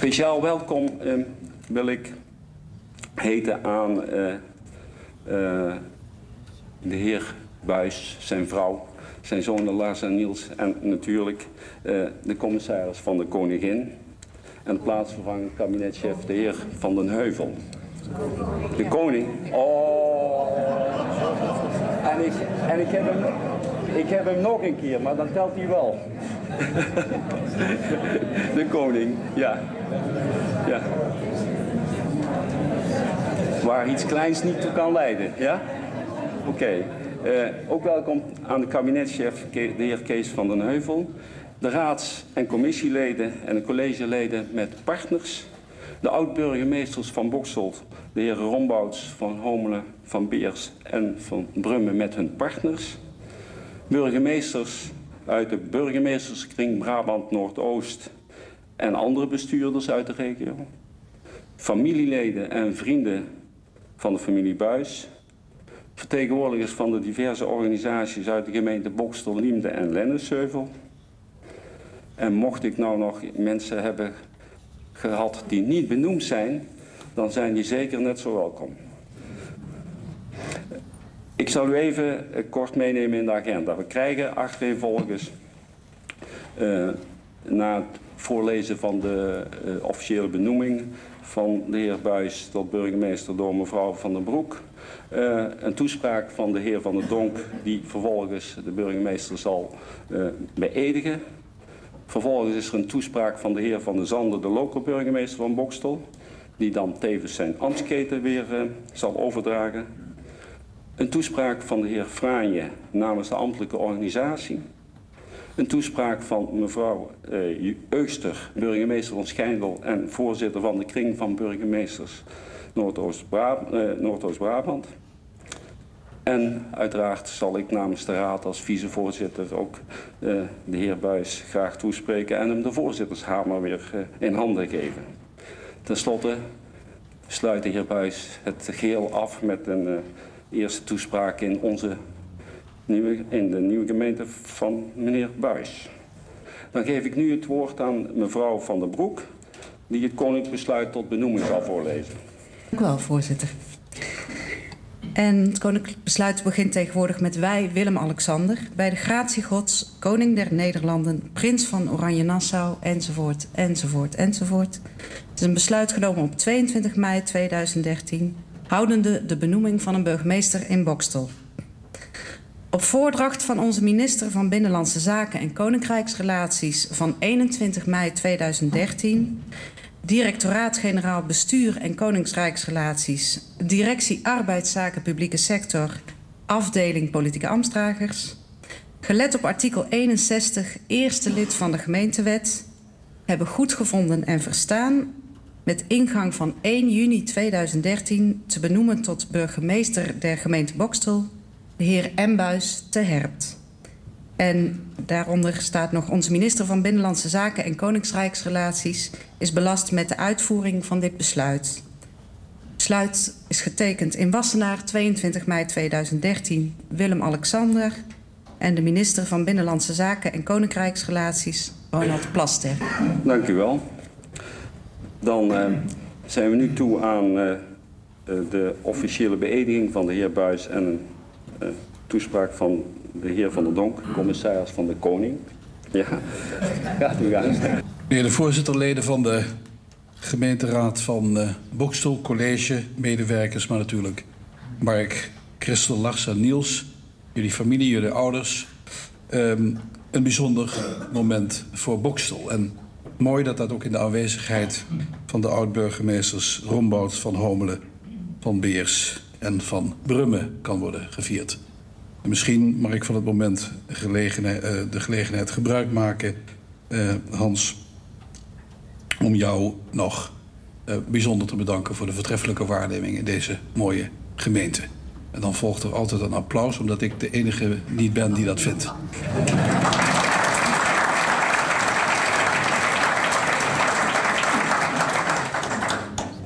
Speciaal welkom uh, wil ik heten aan uh, uh, de heer Buis, zijn vrouw, zijn zonen Lars en Niels en natuurlijk de commissaris van de Koningin en plaatsvervangend kabinetchef de heer Van den Heuvel. De koning. Oh. En ik, en ik, heb hem, ik heb hem nog een keer, maar dan telt hij wel. De koning, ja. Ja. Waar iets kleins niet toe kan leiden, ja? Oké. Uh, ook welkom aan de kabinetchef, de heer Kees van den Heuvel. De raads- en commissieleden en de collegeleden met partners. De oud-burgemeesters van Boksel, de heren Rombouts, Van Homelen, Van Beers en Van Brummen met hun partners. Burgemeesters uit de burgemeesterskring Brabant Noordoost en andere bestuurders uit de regio. Familieleden en vrienden van de familie Buis. Vertegenwoordigers van de diverse organisaties uit de gemeente Bokstel, Liemde en Lennesheuvel. En mocht ik nou nog mensen hebben gehad die niet benoemd zijn, dan zijn die zeker net zo welkom. Ik zal u even kort meenemen in de agenda. We krijgen achtereenvolgens uh, na voorlezen van de uh, officiële benoeming van de heer Buis tot burgemeester door mevrouw Van den Broek. Uh, een toespraak van de heer Van der Donk die vervolgens de burgemeester zal beëdigen. Vervolgens is er een toespraak van de heer Van der Zanden, de lokale burgemeester van Bokstel. Die dan tevens zijn ambtsketen weer zal overdragen. Een toespraak van de heer Franje namens de ambtelijke organisatie. Een toespraak van mevrouw uh, Euster, burgemeester van Schijndel en voorzitter van de kring van burgemeesters Noordoost-Brabant. Uh, Noordoost en uiteraard zal ik namens de raad als vicevoorzitter ook uh, de heer Buis graag toespreken en hem de voorzittershamer weer in handen geven. Ten slotte sluit de heer Buis het geheel af met een eerste toespraak in, onze nieuwe, in de nieuwe gemeente van meneer Buis. Dan geef ik nu het woord aan mevrouw Van der Broek, die het koninklijk tot benoeming zal voorlezen. Dank u wel, voorzitter. En het koninklijk besluit begint tegenwoordig met wij, Willem-Alexander, bij de gratie gods, koning der Nederlanden, prins van Oranje-Nassau, enzovoort, enzovoort, enzovoort. Het is een besluit genomen op 22 mei 2013 houdende de benoeming van een burgemeester in Bokstel. Op voordracht van onze minister van Binnenlandse Zaken en Koninkrijksrelaties van 21 mei 2013, Directoraat-Generaal Bestuur en Koninkrijksrelaties, Directie Arbeidszaken Publieke Sector, Afdeling Politieke Ambtsdragers, gelet op artikel 61, eerste lid van de gemeentewet, hebben goedgevonden en verstaan met ingang van 1 juni 2013 te benoemen tot burgemeester der gemeente Bokstel, de heer Embuis te Herpt. En daaronder staat nog onze minister van Binnenlandse Zaken en Koningsrijksrelaties is belast met de uitvoering van dit besluit. Het besluit is getekend in Wassenaar 22 mei 2013, Willem-Alexander en de minister van Binnenlandse Zaken en Koninkrijksrelaties, Ronald Plaster. Dank u wel. Dan uh, zijn we nu toe aan uh, de officiële beëdiging van de heer Buis en toespraak van de heer Van der Donk, commissaris van de Koning. Ja, gaat u gaan. Meneer de voorzitter, leden van de gemeenteraad van uh, Bokstel, college, medewerkers, maar natuurlijk Mark, Christel, Lars en Niels, jullie familie, jullie ouders. Um, een bijzonder moment voor Bokstel. En mooi dat dat ook in de aanwezigheid van de oud-burgemeesters Rombout, Van Homelen, Van Beers en Van Brummen kan worden gevierd. En misschien mag ik van het moment uh, de gelegenheid gebruik maken, uh, Hans, om jou nog uh, bijzonder te bedanken voor de vertreffelijke waarneming in deze mooie gemeente. En dan volgt er altijd een applaus, omdat ik de enige niet ben die dat vindt.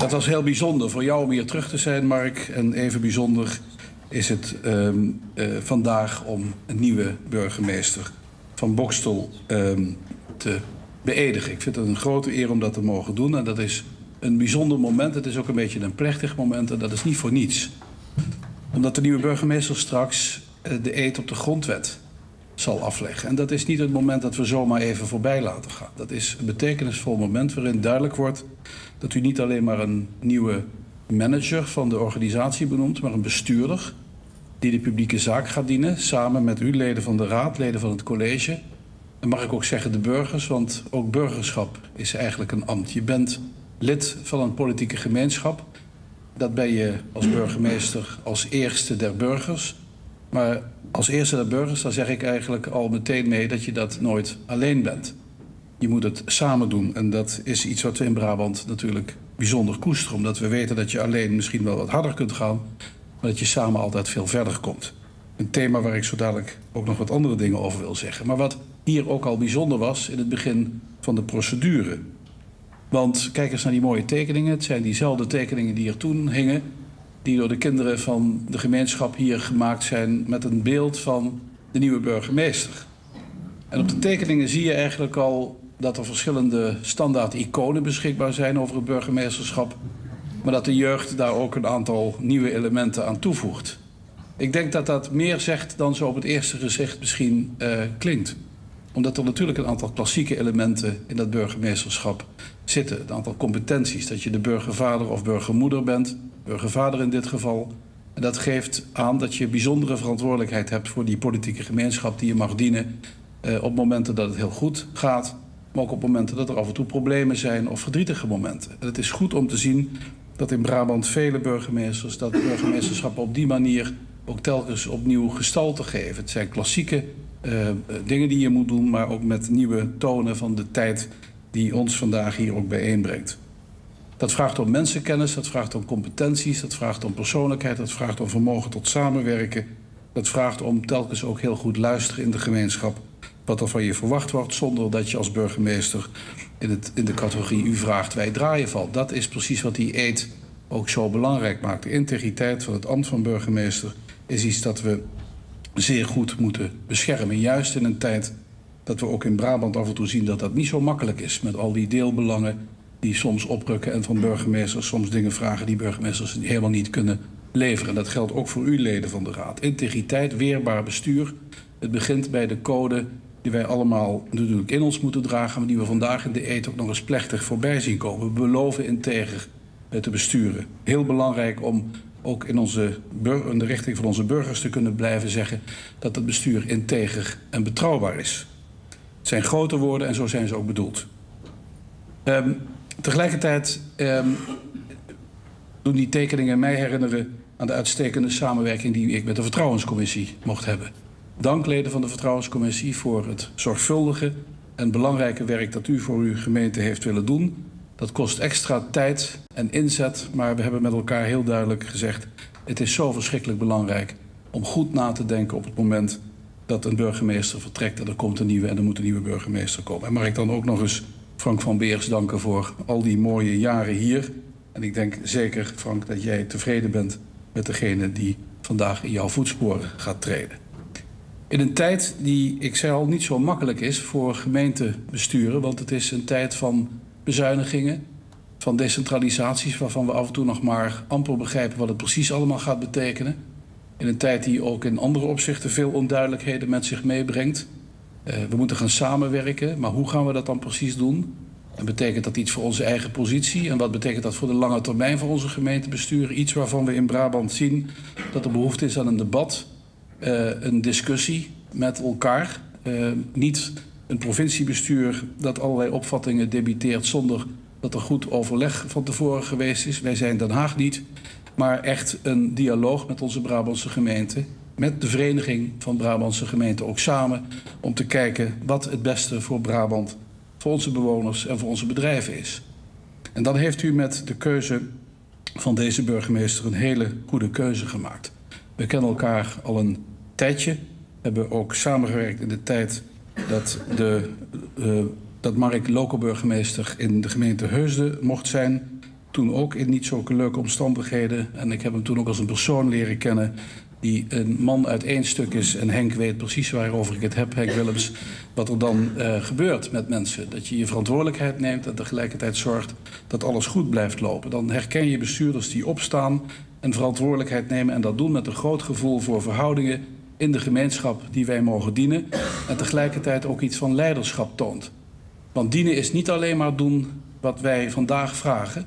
Dat was heel bijzonder voor jou om hier terug te zijn, Mark. En even bijzonder is het um, uh, vandaag om een nieuwe burgemeester van Bokstel um, te beëdigen. Ik vind het een grote eer om dat te mogen doen. En dat is een bijzonder moment. Het is ook een beetje een plechtig moment. En dat is niet voor niets. Omdat de nieuwe burgemeester straks eh, de eet op de grondwet zal afleggen. En dat is niet het moment dat we zomaar even voorbij laten gaan. Dat is een betekenisvol moment waarin duidelijk wordt dat u niet alleen maar een nieuwe manager van de organisatie benoemt, maar een bestuurder die de publieke zaak gaat dienen, samen met u, leden van de raad, leden van het college. En mag ik ook zeggen de burgers, want ook burgerschap is eigenlijk een ambt. Je bent lid van een politieke gemeenschap. Dat ben je als burgemeester als eerste der burgers. Maar als eerste der burgers, daar zeg ik eigenlijk al meteen mee dat je dat nooit alleen bent. Je moet het samen doen. En dat is iets wat we in Brabant natuurlijk bijzonder koesteren. Omdat we weten dat je alleen misschien wel wat harder kunt gaan. Maar dat je samen altijd veel verder komt. Een thema waar ik zo dadelijk ook nog wat andere dingen over wil zeggen. Maar wat hier ook al bijzonder was in het begin van de procedure. Want kijk eens naar die mooie tekeningen. Het zijn diezelfde tekeningen die er toen hingen. Die door de kinderen van de gemeenschap hier gemaakt zijn met een beeld van de nieuwe burgemeester. En op de tekeningen zie je eigenlijk al dat er verschillende standaard iconen beschikbaar zijn over het burgemeesterschap. Maar dat de jeugd daar ook een aantal nieuwe elementen aan toevoegt. Ik denk dat dat meer zegt dan zo op het eerste gezicht misschien uh, klinkt. Omdat er natuurlijk een aantal klassieke elementen in dat burgemeesterschap zitten. Een aantal competenties. Dat je de burgervader of burgermoeder bent. Burgervader in dit geval. En dat geeft aan dat je bijzondere verantwoordelijkheid hebt voor die politieke gemeenschap die je mag dienen. Uh, op momenten dat het heel goed gaat. Maar ook op momenten dat er af en toe problemen zijn of verdrietige momenten. En het is goed om te zien dat in Brabant vele burgemeesters dat burgemeesterschap op die manier ook telkens opnieuw gestalte geven. Het zijn klassieke uh, dingen die je moet doen, maar ook met nieuwe tonen van de tijd die ons vandaag hier ook bijeenbrengt. Dat vraagt om mensenkennis, dat vraagt om competenties, dat vraagt om persoonlijkheid, dat vraagt om vermogen tot samenwerken. Dat vraagt om telkens ook heel goed luisteren in de gemeenschap wat er van je verwacht wordt, zonder dat je als burgemeester in, het, in de categorie u vraagt wij draaien valt. Dat is precies wat die eet ook zo belangrijk maakt. De integriteit van het ambt van burgemeester is iets dat we zeer goed moeten beschermen. Juist in een tijd dat we ook in Brabant af en toe zien dat dat niet zo makkelijk is. Met al die deelbelangen die soms oprukken en van burgemeesters soms dingen vragen die burgemeesters helemaal niet kunnen leveren. Dat geldt ook voor u leden van de Raad. Integriteit, weerbaar bestuur. Het begint bij de code die wij allemaal natuurlijk in ons moeten dragen, maar die we vandaag in de eet ook nog eens plechtig voorbij zien komen. We beloven integer te besturen. Heel belangrijk om ook in, onze, de richting van onze burgers te kunnen blijven zeggen dat het bestuur integer en betrouwbaar is. Het zijn grote woorden en zo zijn ze ook bedoeld. Um, tegelijkertijd um, doen die tekeningen mij herinneren aan de uitstekende samenwerking die ik met de Vertrouwenscommissie mocht hebben. Dank leden van de Vertrouwenscommissie voor het zorgvuldige en belangrijke werk dat u voor uw gemeente heeft willen doen. Dat kost extra tijd en inzet, maar we hebben met elkaar heel duidelijk gezegd: het is zo verschrikkelijk belangrijk om goed na te denken op het moment dat een burgemeester vertrekt en er komt een nieuwe en er moet een nieuwe burgemeester komen. En mag ik dan ook nog eens Frank van Beers danken voor al die mooie jaren hier. En ik denk zeker, Frank, dat jij tevreden bent met degene die vandaag in jouw voetsporen gaat treden. In een tijd die, ik zei al, niet zo makkelijk is voor gemeentebesturen, want het is een tijd van bezuinigingen, van decentralisaties, waarvan we af en toe nog maar amper begrijpen wat het precies allemaal gaat betekenen. In een tijd die ook in andere opzichten veel onduidelijkheden met zich meebrengt. Uh, we moeten gaan samenwerken, maar hoe gaan we dat dan precies doen? En betekent dat iets voor onze eigen positie? En wat betekent dat voor de lange termijn van onze gemeentebestuur? Iets waarvan we in Brabant zien dat er behoefte is aan een debat een discussie met elkaar. Uh, niet een provinciebestuur dat allerlei opvattingen debiteert zonder dat er goed overleg van tevoren geweest is. Wij zijn Den Haag niet, maar echt een dialoog met onze Brabantse gemeente. Met de vereniging van Brabantse gemeenten ook samen. Om te kijken wat het beste voor Brabant, voor onze bewoners en voor onze bedrijven is. En dan heeft u met de keuze van deze burgemeester een hele goede keuze gemaakt. We kennen elkaar al een tijdje. Hebben ook samengewerkt in de tijd dat, de, uh, dat Mark loco-burgemeester in de gemeente Heusden mocht zijn. Toen ook in niet zulke leuke omstandigheden. En ik heb hem toen ook als een persoon leren kennen die een man uit één stuk is. En Henk weet precies waarover ik het heb, Henk Willems. Wat er dan uh, gebeurt met mensen. Dat je je verantwoordelijkheid neemt en tegelijkertijd zorgt dat alles goed blijft lopen. Dan herken je bestuurders die opstaan en verantwoordelijkheid nemen. En dat doen met een groot gevoel voor verhoudingen in de gemeenschap die wij mogen dienen. En tegelijkertijd ook iets van leiderschap toont. Want dienen is niet alleen maar doen wat wij vandaag vragen.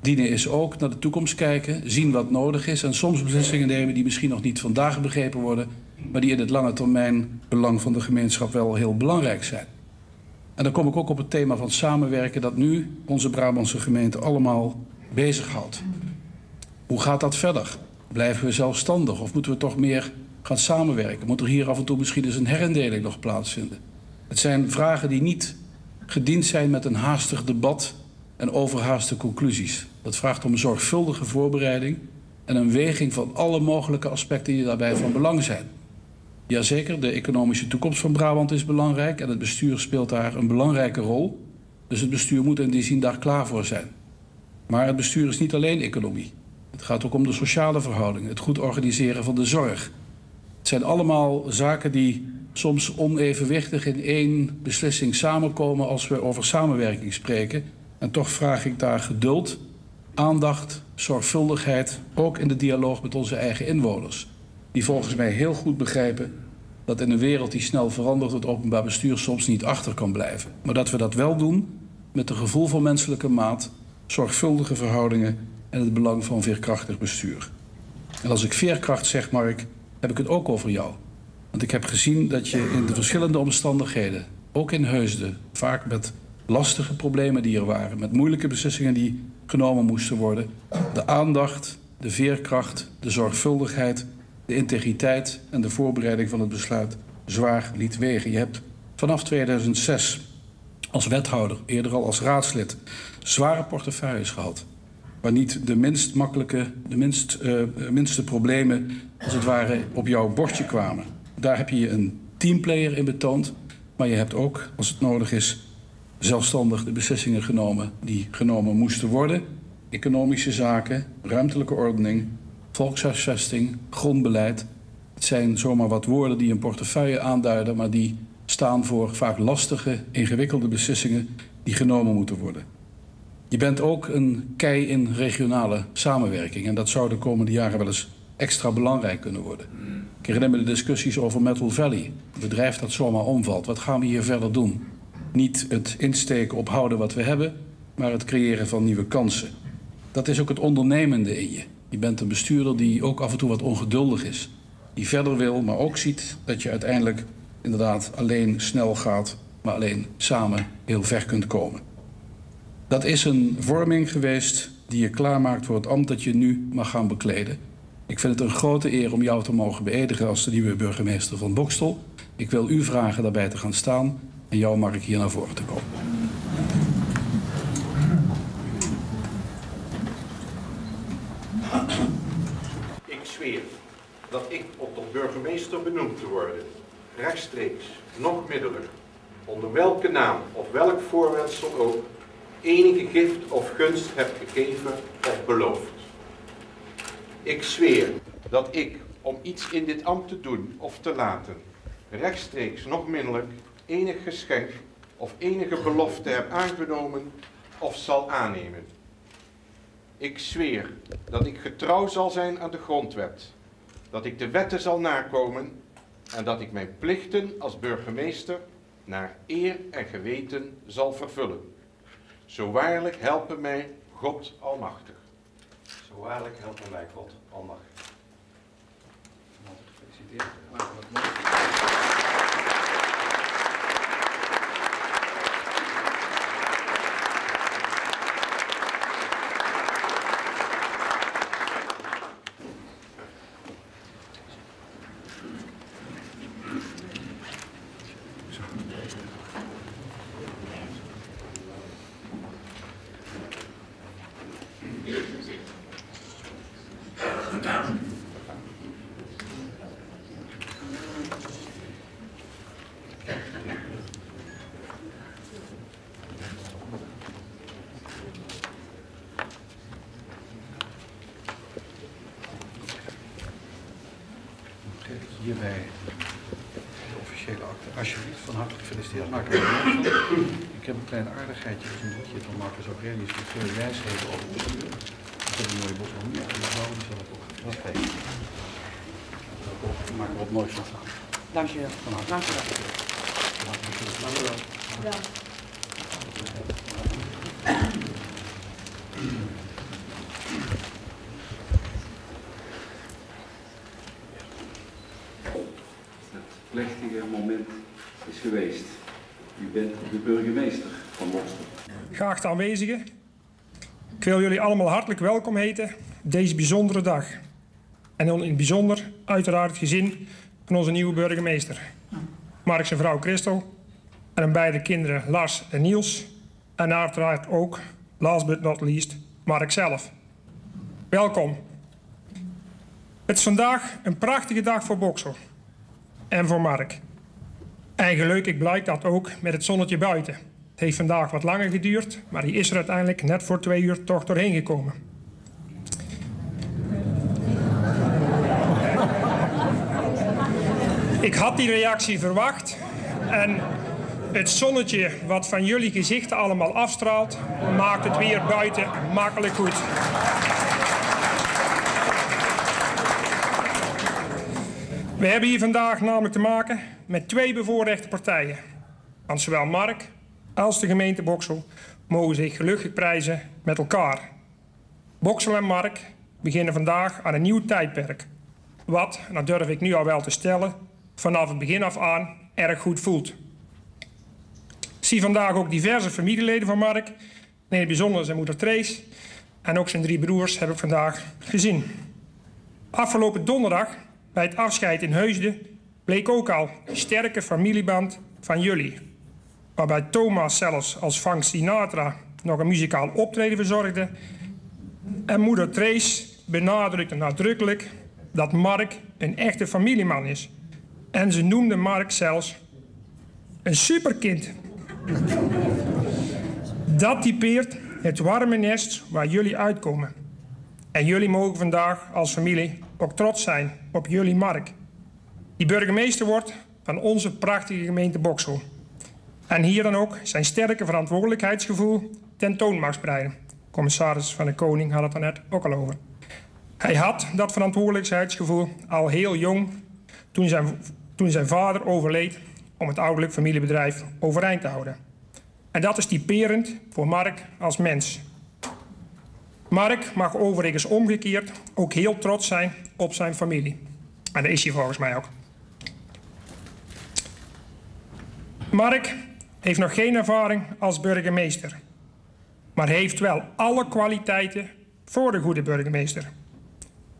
Dienen is ook naar de toekomst kijken, zien wat nodig is en soms beslissingen nemen die misschien nog niet vandaag begrepen worden, maar die in het lange termijn belang van de gemeenschap wel heel belangrijk zijn. En dan kom ik ook op het thema van samenwerken dat nu onze Brabantse gemeente allemaal bezighoudt. Hoe gaat dat verder? Blijven we zelfstandig of moeten we toch meer gaan samenwerken? Moet er hier af en toe misschien eens een herindeling nog plaatsvinden? Het zijn vragen die niet gediend zijn met een haastig debat en overhaaste conclusies. Dat vraagt om zorgvuldige voorbereiding en een weging van alle mogelijke aspecten die daarbij van belang zijn. Jazeker, de economische toekomst van Brabant is belangrijk en het bestuur speelt daar een belangrijke rol. Dus het bestuur moet in die zin daar klaar voor zijn. Maar het bestuur is niet alleen economie. Het gaat ook om de sociale verhoudingen, het goed organiseren van de zorg. Het zijn allemaal zaken die soms onevenwichtig in één beslissing samenkomen als we over samenwerking spreken. En toch vraag ik daar geduld, aandacht, zorgvuldigheid, ook in de dialoog met onze eigen inwoners. Die volgens mij heel goed begrijpen dat in een wereld die snel verandert het openbaar bestuur soms niet achter kan blijven. Maar dat we dat wel doen met een gevoel van menselijke maat, zorgvuldige verhoudingen en het belang van veerkrachtig bestuur. En als ik veerkracht zeg, Mark, heb ik het ook over jou. Want ik heb gezien dat je in de verschillende omstandigheden, ook in Heusden, vaak met lastige problemen die er waren, met moeilijke beslissingen die genomen moesten worden, de aandacht, de veerkracht, de zorgvuldigheid, de integriteit en de voorbereiding van het besluit zwaar liet wegen. Je hebt vanaf 2006 als wethouder, eerder al als raadslid, zware portefeuilles gehad. Waar niet de minst makkelijke, de minst, uh, minste problemen als het ware op jouw bordje kwamen. Daar heb je je een teamplayer in betoond. Maar je hebt ook, als het nodig is, zelfstandig de beslissingen genomen die genomen moesten worden. Economische zaken, ruimtelijke ordening, volkshuisvesting, grondbeleid. Het zijn zomaar wat woorden die een portefeuille aanduiden, maar die staan voor vaak lastige, ingewikkelde beslissingen die genomen moeten worden. Je bent ook een kei in regionale samenwerking en dat zou de komende jaren wel eens extra belangrijk kunnen worden. Ik herinner me de discussies over Metal Valley. Een bedrijf dat zomaar omvalt. Wat gaan we hier verder doen? Niet het insteken op houden wat we hebben, maar het creëren van nieuwe kansen. Dat is ook het ondernemende in je. Je bent een bestuurder die ook af en toe wat ongeduldig is. Die verder wil, maar ook ziet dat je uiteindelijk inderdaad alleen snel gaat, maar alleen samen heel ver kunt komen. Dat is een vorming geweest die je klaarmaakt voor het ambt dat je nu mag gaan bekleden. Ik vind het een grote eer om jou te mogen beëdigen als de nieuwe burgemeester van Bokstel. Ik wil u vragen daarbij te gaan staan en jou mag ik hier naar voren te komen. Ik zweer dat ik op tot burgemeester benoemd te worden, rechtstreeks, nog middelijk, onder welke naam of welk voorwendsel ook, enige gift of gunst heb gegeven of beloofd. Ik zweer dat ik, om iets in dit ambt te doen of te laten, rechtstreeks nog minnelijk enig geschenk of enige belofte heb aangenomen of zal aannemen. Ik zweer dat ik getrouw zal zijn aan de grondwet, dat ik de wetten zal nakomen en dat ik mijn plichten als burgemeester naar eer en geweten zal vervullen. Zo waarlijk helpen mij God Almachtig. Zo waarlijk helpen mij God Almachtig. Gefeliciteerd. Wijsheden over bestuur. Ik heb een mooie boek van meer opgebouwd, die zal ik ook even kijken. Maak er wat moois van staan. Dank je wel. Van harte. Dank je wel. Van harte gefeliciteerd. Ja. Het plechtige moment is geweest. U bent de burgemeester van Bokstel. Geachte aanwezigen, ik wil jullie allemaal hartelijk welkom heten deze bijzondere dag. En dan in het bijzonder uiteraard het gezin van onze nieuwe burgemeester. Mark vrouw Christel en hun beide kinderen Lars en Niels. En uiteraard ook, last but not least, Mark zelf. Welkom. Het is vandaag een prachtige dag voor Boksel en voor Mark. En gelukkig blijkt dat ook met het zonnetje buiten. Het heeft vandaag wat langer geduurd, maar hij is er uiteindelijk net voor twee uur toch doorheen gekomen. Ik had die reactie verwacht en het zonnetje wat van jullie gezichten allemaal afstraalt, maakt het weer buiten makkelijk goed. We hebben hier vandaag namelijk te maken met twee bevoorrechte partijen. Want zowel Mark als de gemeente Boksel mogen zich gelukkig prijzen met elkaar. Boksel en Mark beginnen vandaag aan een nieuw tijdperk. Wat, dat durf ik nu al wel te stellen, vanaf het begin af aan erg goed voelt. Ik zie vandaag ook diverse familieleden van Mark. In het bijzonder zijn moeder Trace. En ook zijn drie broers heb ik vandaag gezien. Afgelopen donderdag, bij het afscheid in Heusden, bleek ook al een sterke familieband van jullie. Waarbij Thomas zelfs als Frank Sinatra nog een muzikaal optreden verzorgde. En moeder Trace benadrukte nadrukkelijk dat Mark een echte familieman is. En ze noemde Mark zelfs een superkind. Dat typeert het warme nest waar jullie uitkomen. En jullie mogen vandaag als familie ook trots zijn op jullie Mark. Die burgemeester wordt van onze prachtige gemeente Boksel. En hier dan ook zijn sterke verantwoordelijkheidsgevoel tentoon mag spreiden. Commissaris van de Koning had het er net ook al over. Hij had dat verantwoordelijkheidsgevoel al heel jong toen zijn, toen zijn vader overleed om het ouderlijk familiebedrijf overeind te houden. En dat is typerend voor Mark als mens. Mark mag overigens omgekeerd ook heel trots zijn op zijn familie. En dat is hij volgens mij ook. Mark heeft nog geen ervaring als burgemeester, maar heeft wel alle kwaliteiten voor de goede burgemeester.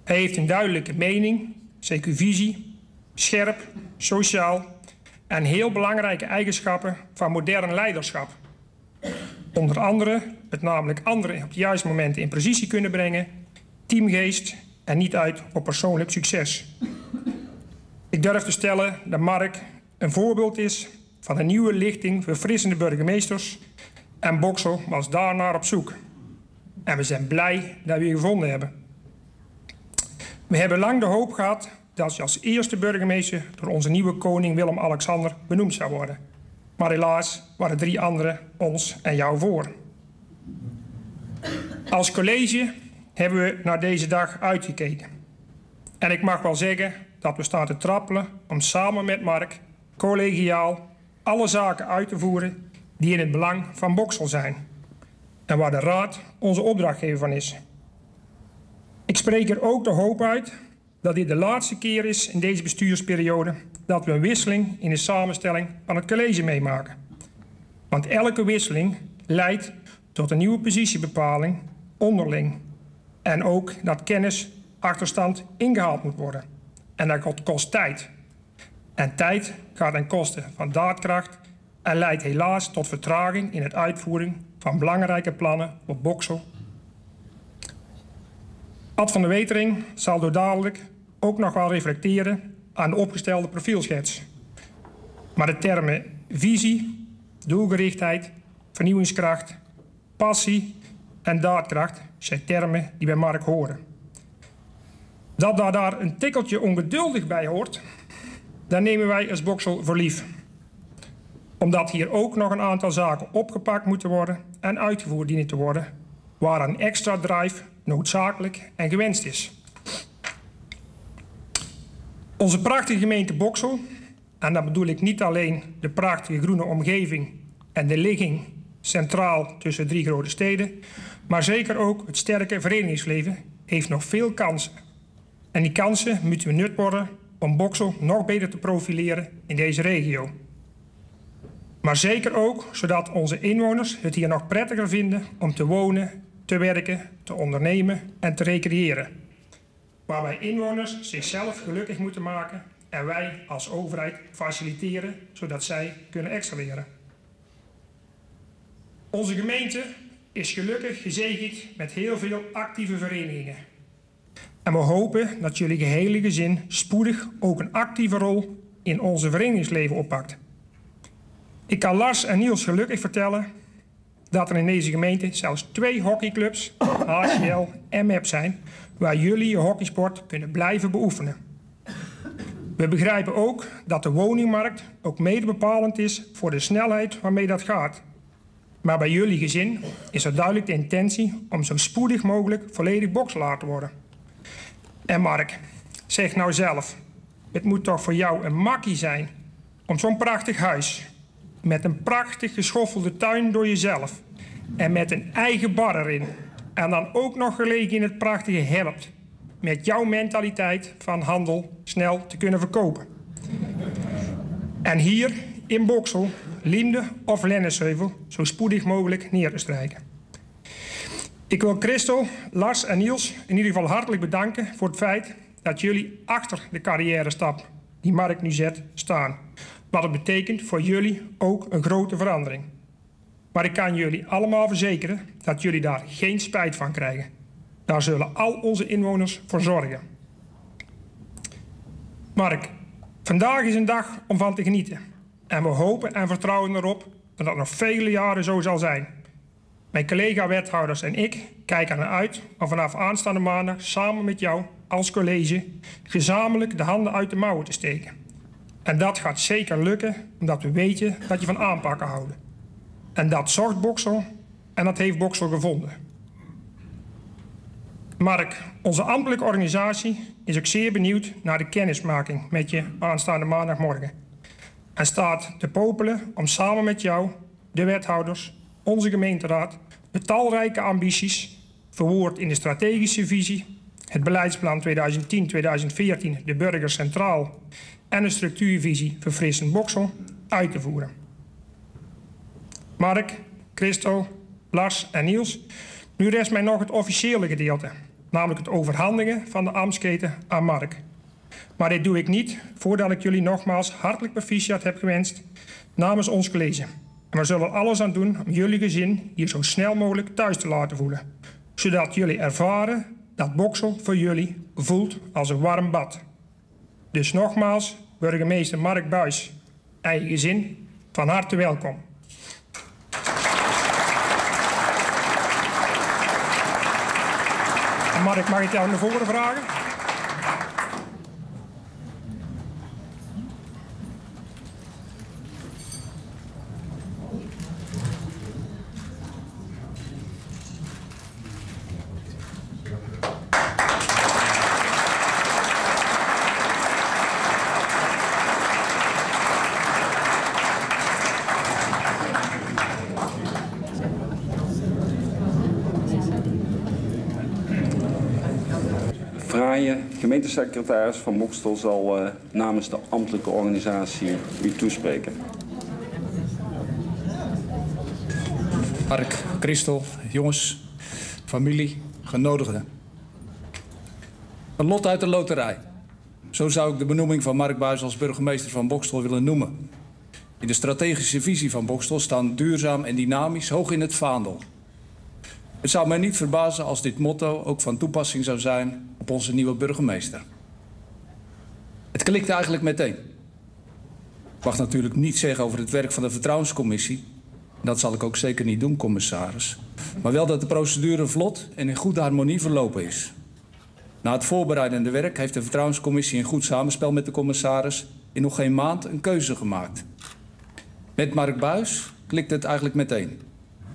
Hij heeft een duidelijke mening, zeker visie, scherp, sociaal en heel belangrijke eigenschappen van modern leiderschap. Onder andere het namelijk anderen op het juiste moment in precisie kunnen brengen, teamgeest en niet uit op persoonlijk succes. Ik durf te stellen dat Mark een voorbeeld is van een nieuwe lichting verfrissende burgemeesters en Boksel was daarnaar op zoek. En we zijn blij dat we je gevonden hebben. We hebben lang de hoop gehad dat je als eerste burgemeester door onze nieuwe koning Willem-Alexander benoemd zou worden. Maar helaas waren drie anderen ons en jou voor. Als college hebben we naar deze dag uitgekeken. En ik mag wel zeggen dat we staan te trappelen om samen met Mark collegiaal alle zaken uit te voeren die in het belang van Boksel zijn. En waar de Raad onze opdrachtgever van is. Ik spreek er ook de hoop uit dat dit de laatste keer is in deze bestuursperiode dat we een wisseling in de samenstelling van het college meemaken. Want elke wisseling leidt tot een nieuwe positiebepaling onderling. En ook dat kennis achterstand ingehaald moet worden. En dat kost tijd. En tijd gaat ten koste van daadkracht en leidt helaas tot vertraging in het uitvoering van belangrijke plannen op Boksel. Ad van de Wetering zal door dadelijk ook nog wel reflecteren aan de opgestelde profielschets. Maar de termen visie, doelgerichtheid, vernieuwingskracht, passie en daadkracht zijn termen die bij Mark horen. Dat daar, daar een tikkeltje ongeduldig bij hoort, dan nemen wij als Boksel voor lief. Omdat hier ook nog een aantal zaken opgepakt moeten worden en uitgevoerd dienen te worden, waar een extra drive noodzakelijk en gewenst is. Onze prachtige gemeente Boksel, en dan bedoel ik niet alleen de prachtige groene omgeving en de ligging centraal tussen drie grote steden, maar zeker ook het sterke verenigingsleven heeft nog veel kansen. En die kansen moeten we nut worden om Boksel nog beter te profileren in deze regio. Maar zeker ook zodat onze inwoners het hier nog prettiger vinden om te wonen, te werken, te ondernemen en te recreëren. Waarbij inwoners zichzelf gelukkig moeten maken en wij als overheid faciliteren zodat zij kunnen excelleren. Onze gemeente is gelukkig gezegend met heel veel actieve verenigingen. En we hopen dat jullie gehele gezin spoedig ook een actieve rol in onze verenigingsleven oppakt. Ik kan Lars en Niels gelukkig vertellen dat er in deze gemeente zelfs twee hockeyclubs, HCL en MEP zijn, waar jullie je hockeysport kunnen blijven beoefenen. We begrijpen ook dat de woningmarkt ook mede bepalend is voor de snelheid waarmee dat gaat. Maar bij jullie gezin is er duidelijk de intentie om zo spoedig mogelijk volledig bokselaar te worden. En Mark, zeg nou zelf, het moet toch voor jou een makkie zijn om zo'n prachtig huis met een prachtig geschoffelde tuin door jezelf en met een eigen bar erin en dan ook nog gelegen in het prachtige helpt met jouw mentaliteit van handel snel te kunnen verkopen. En hier in Boksel, Liemde of Lennesheuvel zo spoedig mogelijk neer te strijken. Ik wil Christel, Lars en Niels in ieder geval hartelijk bedanken voor het feit dat jullie achter de carrière stap die Mark nu zet staan. Wat het betekent voor jullie ook een grote verandering. Maar ik kan jullie allemaal verzekeren dat jullie daar geen spijt van krijgen. Daar zullen al onze inwoners voor zorgen. Mark, vandaag is een dag om van te genieten. En we hopen en vertrouwen erop dat dat nog vele jaren zo zal zijn. Mijn collega-wethouders en ik kijken ernaar uit om vanaf aanstaande maandag samen met jou als college gezamenlijk de handen uit de mouwen te steken. En dat gaat zeker lukken, omdat we weten dat je van aanpakken houden. En dat zorgt Boksel en dat heeft Boksel gevonden. Mark, onze ambtelijke organisatie is ook zeer benieuwd naar de kennismaking met je aanstaande maandagmorgen. En staat te popelen om samen met jou, de wethouders, onze gemeenteraad, de talrijke ambities, verwoord in de strategische visie, het beleidsplan 2010-2014, de burger centraal en de structuurvisie Verfrissend Boksel uit te voeren. Mark, Christo, Lars en Niels, nu rest mij nog het officiële gedeelte, namelijk het overhandigen van de ambtsketen aan Mark. Maar dit doe ik niet voordat ik jullie nogmaals hartelijk proficiat heb gewenst namens ons college. En we zullen alles aan doen om jullie gezin hier zo snel mogelijk thuis te laten voelen. Zodat jullie ervaren dat Boksel voor jullie voelt als een warm bad. Dus nogmaals, burgemeester Mark Buis, eigen gezin, van harte welkom. Mark, mag ik jou naar voren vragen? Gemeentesecretaris van Bokstel zal uh, namens de ambtelijke organisatie u toespreken. Mark, Christel, jongens, familie, genodigden. Een lot uit de loterij. Zo zou ik de benoeming van Mark Buijs als burgemeester van Bokstel willen noemen. In de strategische visie van Bokstel staan duurzaam en dynamisch hoog in het vaandel. Het zou mij niet verbazen als dit motto ook van toepassing zou zijn op onze nieuwe burgemeester. Het klikte eigenlijk meteen. Ik mag natuurlijk niet zeggen over het werk van de vertrouwenscommissie. Dat zal ik ook zeker niet doen, commissaris. Maar wel dat de procedure vlot en in goede harmonie verlopen is. Na het voorbereidende werk heeft de Vertrouwenscommissie in goed samenspel met de commissaris in nog geen maand een keuze gemaakt. Met Mark Buis klikt het eigenlijk meteen.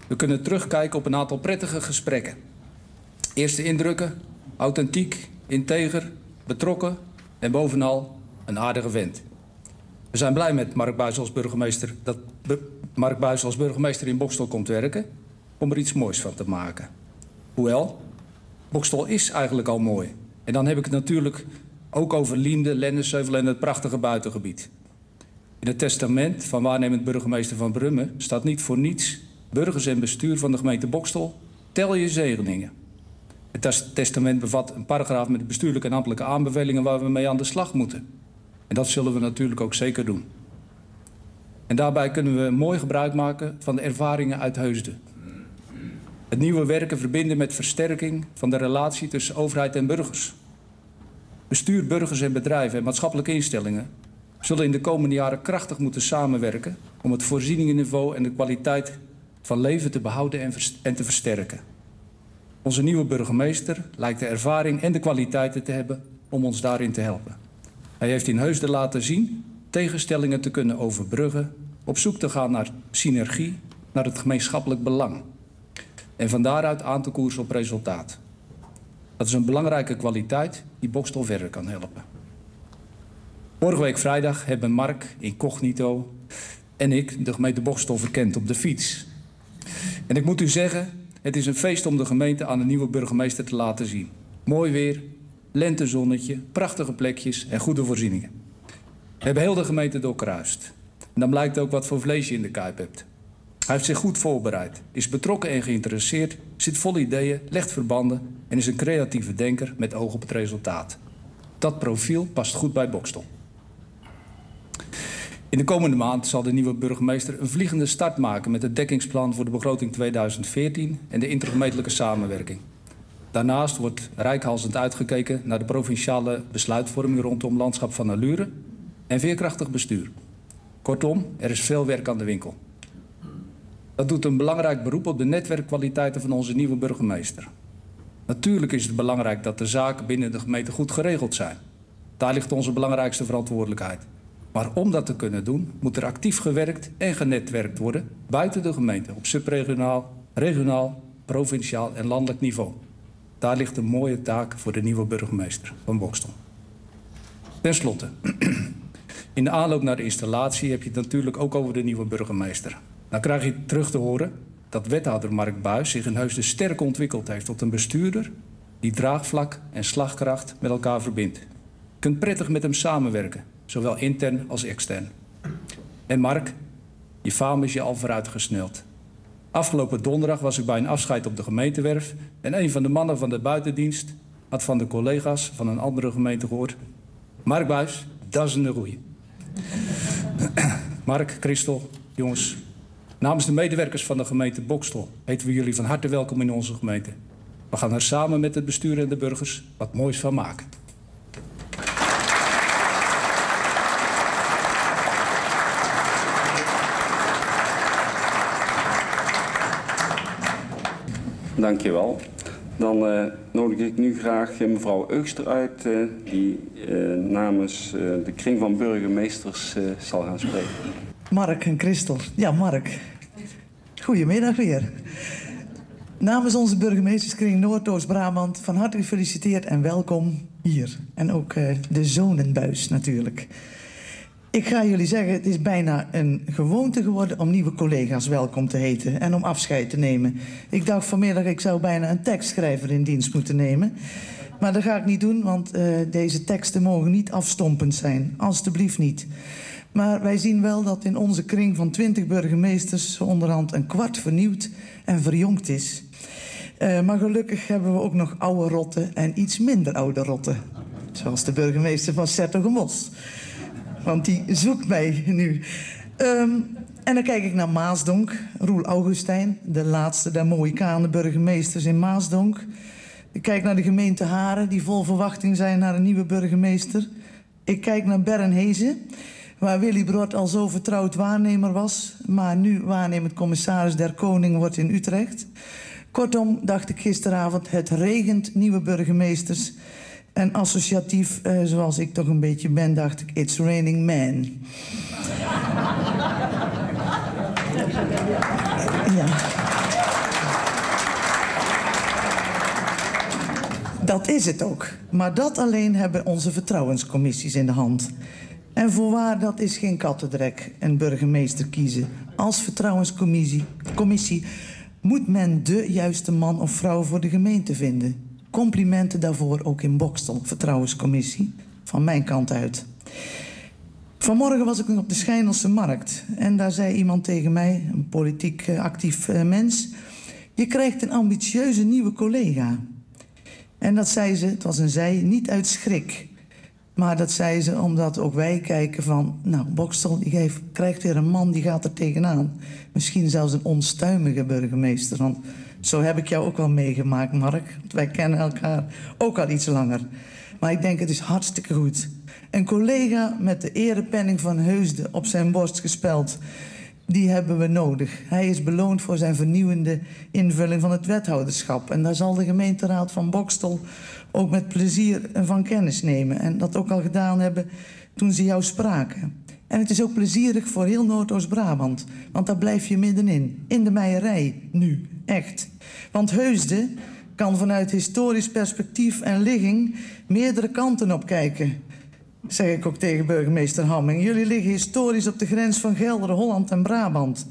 We kunnen terugkijken op een aantal prettige gesprekken. Eerste indrukken, authentiek, integer, betrokken en bovenal een aardige vent. We zijn blij met Mark Buis als burgemeester dat Mark Buis als burgemeester in Bokstel komt werken om er iets moois van te maken. Hoewel, Bokstel is eigenlijk al mooi. En dan heb ik het natuurlijk ook over Liende, Lennesheuvel en het prachtige buitengebied. In het testament van waarnemend burgemeester van Brummen staat niet voor niets... burgers en bestuur van de gemeente Bokstel, tel je zegeningen. Het testament bevat een paragraaf met bestuurlijke en ambtelijke aanbevelingen... waar we mee aan de slag moeten. En dat zullen we natuurlijk ook zeker doen. En daarbij kunnen we mooi gebruik maken van de ervaringen uit Heusden. Het nieuwe werken verbinden met versterking van de relatie tussen overheid en burgers. Bestuur, burgers en bedrijven en maatschappelijke instellingen zullen in de komende jaren krachtig moeten samenwerken om het voorzieningenniveau en de kwaliteit van leven te behouden en te versterken. Onze nieuwe burgemeester lijkt de ervaring en de kwaliteiten te hebben om ons daarin te helpen. Hij heeft in Heusden laten zien tegenstellingen te kunnen overbruggen, op zoek te gaan naar synergie, naar het gemeenschappelijk belang. En van daaruit aan te koersen op resultaat. Dat is een belangrijke kwaliteit die Bokstel verder kan helpen. Vorige week vrijdag hebben Mark, Incognito en ik de gemeente Bokstel verkend op de fiets. En ik moet u zeggen, het is een feest om de gemeente aan de nieuwe burgemeester te laten zien. Mooi weer, lentezonnetje, prachtige plekjes en goede voorzieningen. We hebben heel de gemeente doorkruist. En dan blijkt ook wat voor vlees je in de kuip hebt. Hij heeft zich goed voorbereid, is betrokken en geïnteresseerd, zit vol ideeën, legt verbanden en is een creatieve denker met oog op het resultaat. Dat profiel past goed bij Bokstel. In de komende maand zal de nieuwe burgemeester een vliegende start maken met het dekkingsplan voor de begroting 2014 en de intergemeentelijke samenwerking. Daarnaast wordt rijkhalsend uitgekeken naar de provinciale besluitvorming rondom landschap van allure en veerkrachtig bestuur. Kortom, er is veel werk aan de winkel. Dat doet een belangrijk beroep op de netwerkkwaliteiten van onze nieuwe burgemeester. Natuurlijk is het belangrijk dat de zaken binnen de gemeente goed geregeld zijn. Daar ligt onze belangrijkste verantwoordelijkheid. Maar om dat te kunnen doen, moet er actief gewerkt en genetwerkt worden buiten de gemeente op subregionaal, regionaal, provinciaal en landelijk niveau. Daar ligt een mooie taak voor de nieuwe burgemeester van Bokstel. Ten slotte, in de aanloop naar de installatie heb je het natuurlijk ook over de nieuwe burgemeester. Dan krijg je terug te horen dat wethouder Mark Buis zich in Heusden sterk ontwikkeld heeft tot een bestuurder die draagvlak en slagkracht met elkaar verbindt. Je kunt prettig met hem samenwerken, zowel intern als extern. En Mark, je faam is je al vooruitgesneld. Afgelopen donderdag was ik bij een afscheid op de gemeentewerf en een van de mannen van de buitendienst had van de collega's van een andere gemeente gehoord. Mark Buis, dat is een goeie. Mark, Christel, jongens, namens de medewerkers van de gemeente Bokstel heten we jullie van harte welkom in onze gemeente. We gaan er samen met het bestuur en de burgers wat moois van maken. Dankjewel. Dan uh, nodig ik nu graag mevrouw Eugster uit, uh, die namens de kring van burgemeesters zal gaan spreken. Mark en Christel. Ja, Mark. Goedemiddag weer. Namens onze burgemeesterskring Noordoost-Brabant van harte gefeliciteerd en welkom hier. En ook de zonenbuis natuurlijk. Ik ga jullie zeggen, het is bijna een gewoonte geworden om nieuwe collega's welkom te heten en om afscheid te nemen. Ik dacht vanmiddag, ik zou bijna een tekstschrijver in dienst moeten nemen. Maar dat ga ik niet doen, want uh, deze teksten mogen niet afstompend zijn. Alsjeblieft niet. Maar wij zien wel dat in onze kring van twintig burgemeesters onderhand een kwart vernieuwd en verjongd is. Uh, maar gelukkig hebben we ook nog oude rotten en iets minder oude rotten. Zoals de burgemeester van Sertogenbos want die zoekt mij nu. Um, en dan kijk ik naar Maasdonk, Roel Augustijn, de laatste der Mohikanen burgemeesters in Maasdonk. Ik kijk naar de gemeente Haren, die vol verwachting zijn naar een nieuwe burgemeester. Ik kijk naar Bernhezen, waar Willy Brod al zo vertrouwd waarnemer was, maar nu waarnemend commissaris der Koning wordt in Utrecht. Kortom, dacht ik gisteravond, het regent nieuwe burgemeesters. En associatief, uh, zoals ik toch een beetje ben, dacht ik: It's raining men. Dat is het ook. Maar dat alleen hebben onze vertrouwenscommissies in de hand. En voorwaar, dat is geen kattendrek, een burgemeester kiezen. Als vertrouwenscommissie commissie, moet men de juiste man of vrouw voor de gemeente vinden. Complimenten daarvoor ook in Bokstel, vertrouwenscommissie, van mijn kant uit. Vanmorgen was ik nog op de Schijnelse markt en daar zei iemand tegen mij, een politiek uh, actief uh, mens, je krijgt een ambitieuze nieuwe collega. En dat zei ze, het was een zij, niet uit schrik. Maar dat zei ze omdat ook wij kijken van... nou, Bokstel die geeft, krijgt weer een man die gaat er tegenaan. Misschien zelfs een onstuimige burgemeester. Want zo heb ik jou ook wel meegemaakt, Mark. Want wij kennen elkaar ook al iets langer. Maar ik denk, het is hartstikke goed. Een collega met de erepenning van Heusden op zijn borst gespeld die hebben we nodig. Hij is beloond voor zijn vernieuwende invulling van het wethouderschap. En daar zal de gemeenteraad van Bokstel ook met plezier van kennis nemen. En dat ook al gedaan hebben toen ze jou spraken. En het is ook plezierig voor heel Noordoost-Brabant. Want daar blijf je middenin. In de meierij, nu. Echt. Want Heusden kan vanuit historisch perspectief en ligging meerdere kanten op kijken zeg ik ook tegen burgemeester Hamming. Jullie liggen historisch op de grens van Gelderen, Holland en Brabant.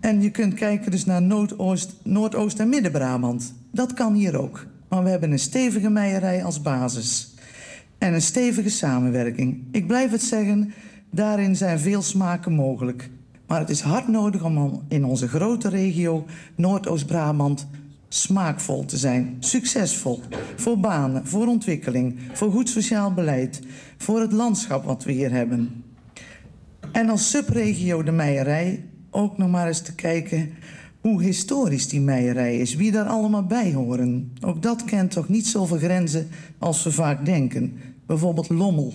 En je kunt kijken dus naar Noordoost, Noordoost en Midden-Brabant. Dat kan hier ook. Maar we hebben een stevige meierij als basis. En een stevige samenwerking. Ik blijf het zeggen, daarin zijn veel smaken mogelijk. Maar het is hard nodig om in onze grote regio Noordoost-Brabant smaakvol te zijn, succesvol. Voor banen, voor ontwikkeling, voor goed sociaal beleid, voor het landschap wat we hier hebben. En als subregio de Meijerij ook nog maar eens te kijken hoe historisch die Meijerij is, wie daar allemaal bij horen. Ook dat kent toch niet zoveel grenzen als we vaak denken. Bijvoorbeeld Lommel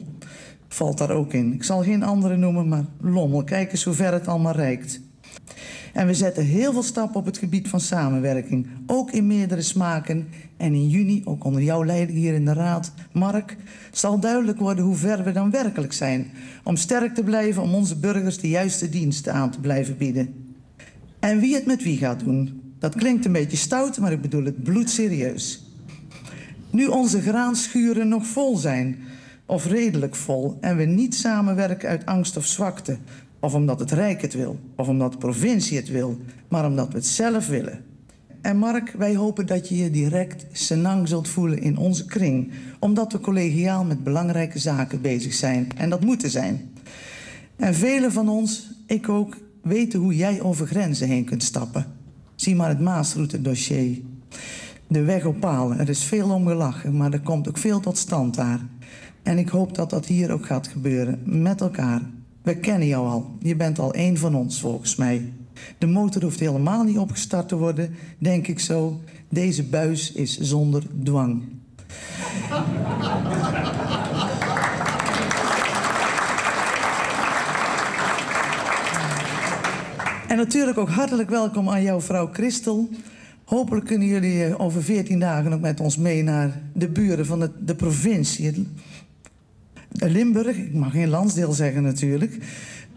valt daar ook in. Ik zal geen andere noemen, maar Lommel. Kijk eens hoe ver het allemaal reikt. En we zetten heel veel stappen op het gebied van samenwerking. Ook in meerdere smaken. En in juni, ook onder jouw leiding hier in de Raad, Mark, zal duidelijk worden hoe ver we dan werkelijk zijn. Om sterk te blijven, om onze burgers de juiste diensten aan te blijven bieden. En wie het met wie gaat doen, dat klinkt een beetje stout, maar ik bedoel het bloedserieus. Nu onze graanschuren nog vol zijn, of redelijk vol, en we niet samenwerken uit angst of zwakte, of omdat het Rijk het wil, of omdat de provincie het wil, maar omdat we het zelf willen. En Mark, wij hopen dat je je direct senang zult voelen in onze kring, omdat we collegiaal met belangrijke zaken bezig zijn. En dat moeten zijn. En velen van ons, ik ook, weten hoe jij over grenzen heen kunt stappen. Zie maar het Maasroute-dossier. De weg op palen. Er is veel om gelachen, maar er komt ook veel tot stand daar. En ik hoop dat dat hier ook gaat gebeuren, met elkaar. We kennen jou al. Je bent al één van ons, volgens mij. De motor hoeft helemaal niet opgestart te worden, denk ik zo. Deze buis is zonder dwang. En natuurlijk ook hartelijk welkom aan jouw vrouw Christel. Hopelijk kunnen jullie eh, over 14 dagen ook met ons mee naar de buren van de, de provincie. Limburg, ik mag geen landsdeel zeggen natuurlijk.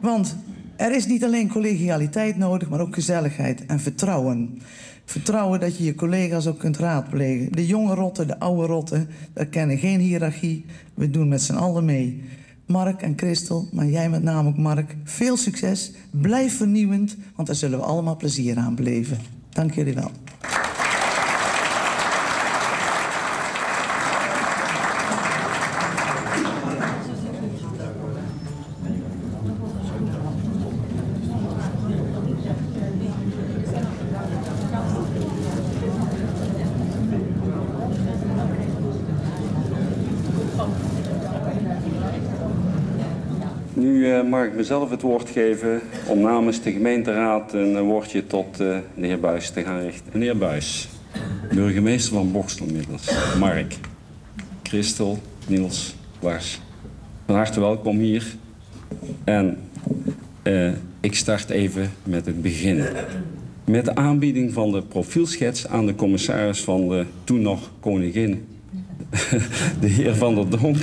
Want er is niet alleen collegialiteit nodig, maar ook gezelligheid en vertrouwen. Vertrouwen dat je je collega's ook kunt raadplegen. De jonge rotten, de oude rotten, daar kennen geen hiërarchie. We doen met z'n allen mee. Mark en Christel, maar jij met name ook Mark, veel succes. Blijf vernieuwend, want daar zullen we allemaal plezier aan beleven. Dank jullie wel. Mag ik mezelf het woord geven om namens de gemeenteraad een woordje tot de heer Buis te gaan richten. Meneer Buis, burgemeester van Bokstel inmiddels. Mark, Christel, Niels, Lars. Van harte welkom hier. En uh, ik start even met het begin. Met de aanbieding van de profielschets aan de commissaris van de toen nog koningin de heer Van der Donk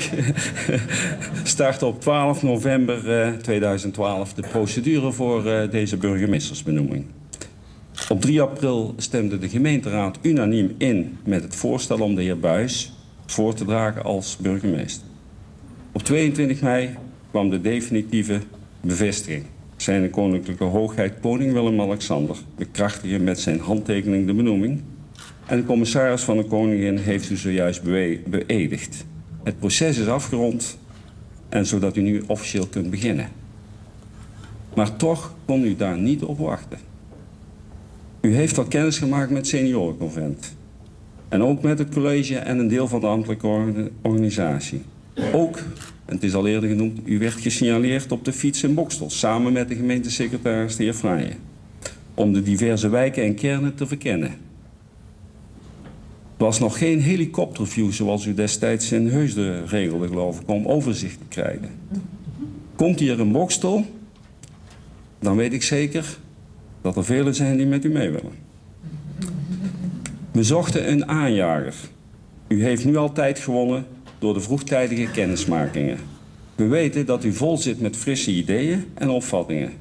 startte op 12 november 2012 de procedure voor deze burgemeestersbenoeming. Op 3 april stemde de gemeenteraad unaniem in met het voorstel om de heer Buis voor te dragen als burgemeester. Op 22 mei kwam de definitieve bevestiging. Zijn koninklijke hoogheid koning Willem-Alexander bekrachtigde met zijn handtekening de benoeming. En de commissaris van de koningin heeft u zojuist beëdigd. Het proces is afgerond en zodat u nu officieel kunt beginnen. Maar toch kon u daar niet op wachten. U heeft al kennis gemaakt met het seniorenconvent. En ook met het college en een deel van de ambtelijke organisatie. Ook, en het is al eerder genoemd, u werd gesignaleerd op de fiets in Bokstel... samen met de gemeentesecretaris de heer Fraaien. Om de diverse wijken en kernen te verkennen. Was nog geen helikopterview zoals u destijds in Heusden regelde, geloof ik... om overzicht te krijgen. Komt hier een Bokstel, dan weet ik zeker dat er velen zijn die met u mee willen. We zochten een aanjager. U heeft nu al tijd gewonnen door de vroegtijdige kennismakingen. We weten dat u vol zit met frisse ideeën en opvattingen.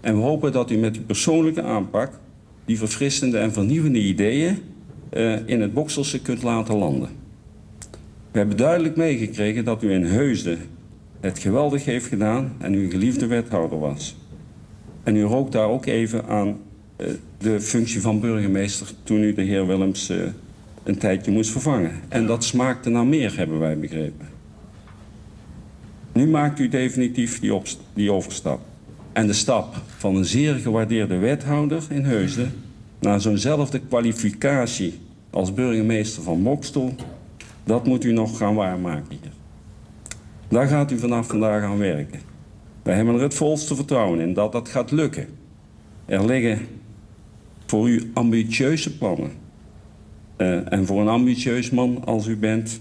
En we hopen dat u met uw persoonlijke aanpak die verfrissende en vernieuwende ideeën uh, in het Bokselse kunt laten landen. We hebben duidelijk meegekregen dat u in Heusden het geweldig heeft gedaan en u een geliefde wethouder was. En u rookt daar ook even aan uh, de functie van burgemeester toen u de heer Willems uh, een tijdje moest vervangen. En dat smaakte naar meer, hebben wij begrepen. Nu maakt u definitief die, die overstap. En de stap van een zeer gewaardeerde wethouder in Heusden naar zo'nzelfde kwalificatie als burgemeester van Mokstel, dat moet u nog gaan waarmaken hier. Daar gaat u vanaf vandaag aan werken. Wij hebben er het volste vertrouwen in dat dat gaat lukken. Er liggen voor u ambitieuze plannen. Uh, en voor een ambitieus man als u bent,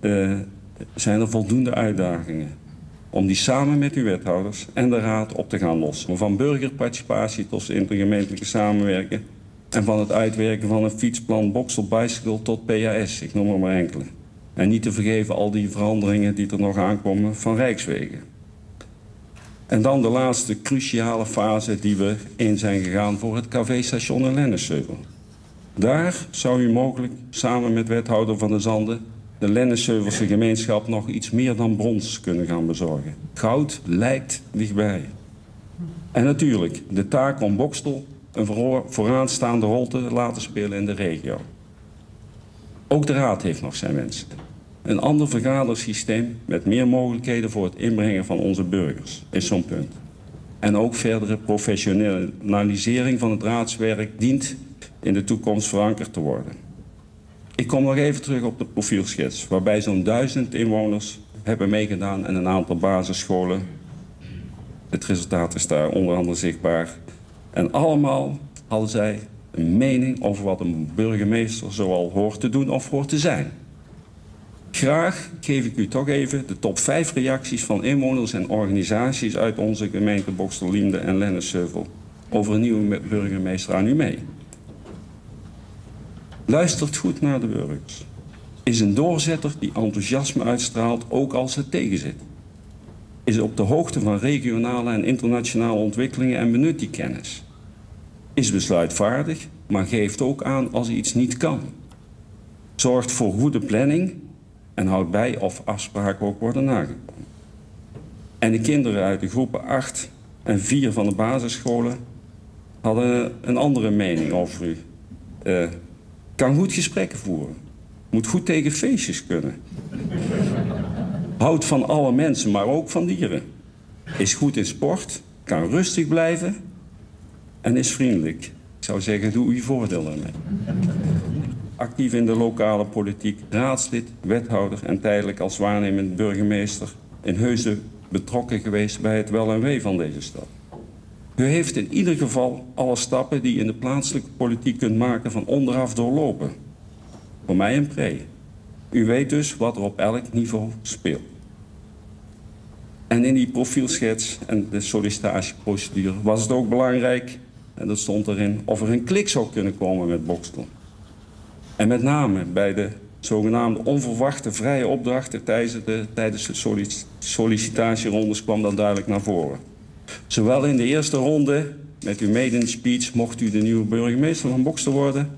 uh, zijn er voldoende uitdagingen. Om die samen met uw wethouders en de raad op te gaan lossen. Van burgerparticipatie tot intergemeentelijke samenwerken. En van het uitwerken van een fietsplan Boxel Bicycle tot PAS. Ik noem er maar enkele. En niet te vergeven al die veranderingen die er nog aankomen van Rijkswegen. En dan de laatste cruciale fase die we in zijn gegaan voor het KV-station in Lennesheuvel. Daar zou u mogelijk samen met wethouder van de Zanden de Lennesheuvelse gemeenschap nog iets meer dan brons kunnen gaan bezorgen. Goud lijkt dichtbij. En natuurlijk de taak om Bokstel een vooraanstaande rol te laten spelen in de regio. Ook de raad heeft nog zijn wensen. Een ander vergadersysteem met meer mogelijkheden voor het inbrengen van onze burgers is zo'n punt. En ook verdere professionalisering van het raadswerk dient in de toekomst verankerd te worden. Ik kom nog even terug op de profielschets, waarbij zo'n duizend inwoners hebben meegedaan en een aantal basisscholen. Het resultaat is daar onder andere zichtbaar. En allemaal hadden zij een mening over wat een burgemeester zoal hoort te doen of hoort te zijn. Graag geef ik u toch even de top 5 reacties van inwoners en organisaties uit onze gemeente Bokstel-Liemde en Lennesheuvel over een nieuwe burgemeester aan u mee. Luistert goed naar de burgers. Is een doorzetter die enthousiasme uitstraalt ook als het tegenzit. Is op de hoogte van regionale en internationale ontwikkelingen en benut die kennis. Is besluitvaardig, maar geeft ook aan als iets niet kan. Zorgt voor goede planning en houdt bij of afspraken ook worden nagekomen. En de kinderen uit de groepen 8 en 4 van de basisscholen hadden een andere mening over u. Uh, kan goed gesprekken voeren. Moet goed tegen feestjes kunnen. Houdt van alle mensen, maar ook van dieren. Is goed in sport, kan rustig blijven en is vriendelijk. Ik zou zeggen, doe uw voordeel ermee actief in de lokale politiek, raadslid, wethouder en tijdelijk als waarnemend burgemeester in Heusden betrokken geweest bij het wel en wee van deze stad. U heeft in ieder geval alle stappen die je in de plaatselijke politiek kunt maken van onderaf doorlopen. Voor mij een pre. U weet dus wat er op elk niveau speelt. En in die profielschets en de sollicitatieprocedure was het ook belangrijk, en dat stond erin, of er een klik zou kunnen komen met Bokstel. En met name bij de zogenaamde onverwachte vrije opdrachten tijdens de, tijdens de sollicitatierondes kwam dat duidelijk naar voren. Zowel in de eerste ronde met uw maiden speech mocht u de nieuwe burgemeester van Bokstel worden,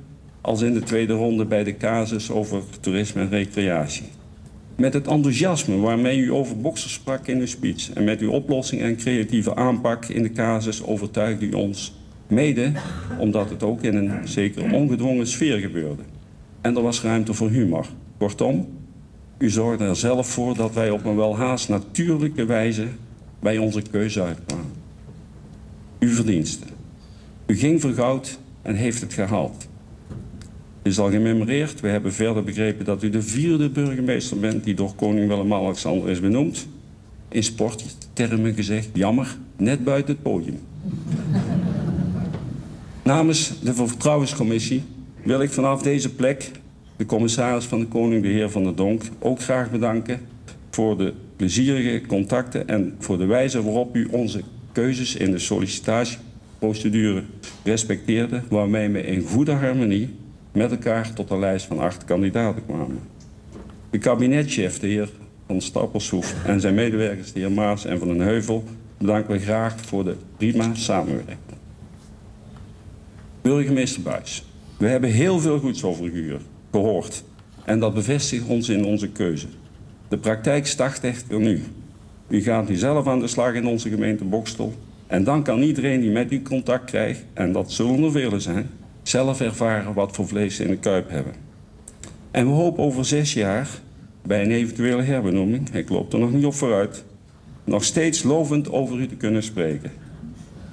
als in de tweede ronde bij de casus over toerisme en recreatie. Met het enthousiasme waarmee u over Bokstel sprak in uw speech en met uw oplossing en creatieve aanpak in de casus overtuigde u ons mede omdat het ook in een zeker ongedwongen sfeer gebeurde. En er was ruimte voor humor. Kortom, u zorgde er zelf voor dat wij op een welhaast natuurlijke wijze bij onze keuze uitkwamen. Uw verdiensten. U ging voor goud en heeft het gehaald. Is al gememoreerd. We hebben verder begrepen dat u de vierde burgemeester bent die door koning Willem-Alexander is benoemd. In sporttermen gezegd, jammer, net buiten het podium. Namens de Vertrouwenscommissie wil ik vanaf deze plek de commissaris van de Koning, de heer Van der Donk, ook graag bedanken voor de plezierige contacten en voor de wijze waarop u onze keuzes in de sollicitatieprocedure respecteerde, waarmee we in goede harmonie met elkaar tot een lijst van acht kandidaten kwamen. De kabinetchef, de heer Van Stappelshoef, en zijn medewerkers, de heer Maas en Van den Heuvel, bedanken we graag voor de prima samenwerking. Burgemeester Buis, we hebben heel veel goeds over u gehoord en dat bevestigt ons in onze keuze. De praktijk start echter nu. U gaat nu zelf aan de slag in onze gemeente Bokstel en dan kan iedereen die met u contact krijgt, en dat zullen er velen zijn, zelf ervaren wat voor vlees ze in de kuip hebben. En we hopen over zes jaar, bij een eventuele herbenoeming, ik loop er nog niet op vooruit, nog steeds lovend over u te kunnen spreken.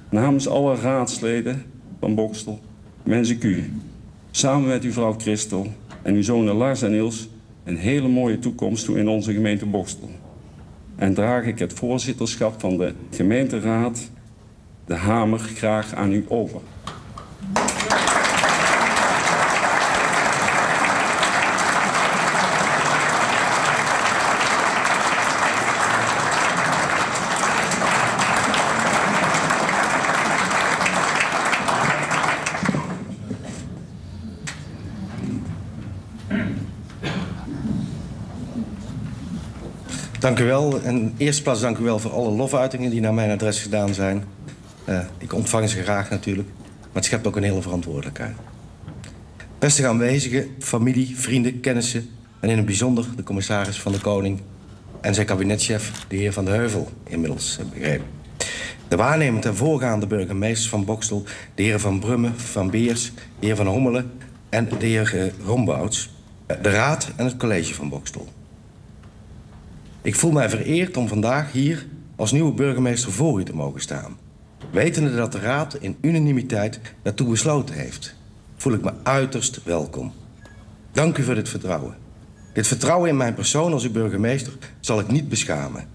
Namens alle raadsleden van Bokstel wens ik u, samen met uw vrouw Christel en uw zonen Lars en Niels, een hele mooie toekomst toe in onze gemeente Bokstel. En draag ik het voorzitterschap van de gemeenteraad, de hamer, graag aan u over. Dank u wel. In eerste plaats dank u wel voor alle lofuitingen die naar mijn adres gedaan zijn. Uh, ik ontvang ze graag natuurlijk, maar het schept ook een hele verantwoordelijkheid. Beste aanwezigen, familie, vrienden, kennissen... en in het bijzonder de commissaris van de Koning... en zijn kabinetchef, de heer Van de Heuvel, inmiddels begrepen. De waarnemend en voorgaande burgemeesters van Bokstel... de heer Van Brummen, Van Beers, de heer Van Hommelen en de heer uh, Rombouts... de raad en het college van Bokstel... Ik voel mij vereerd om vandaag hier als nieuwe burgemeester voor u te mogen staan. Wetende dat de Raad in unanimiteit daartoe besloten heeft, voel ik me uiterst welkom. Dank u voor dit vertrouwen. Dit vertrouwen in mijn persoon als uw burgemeester zal ik niet beschamen.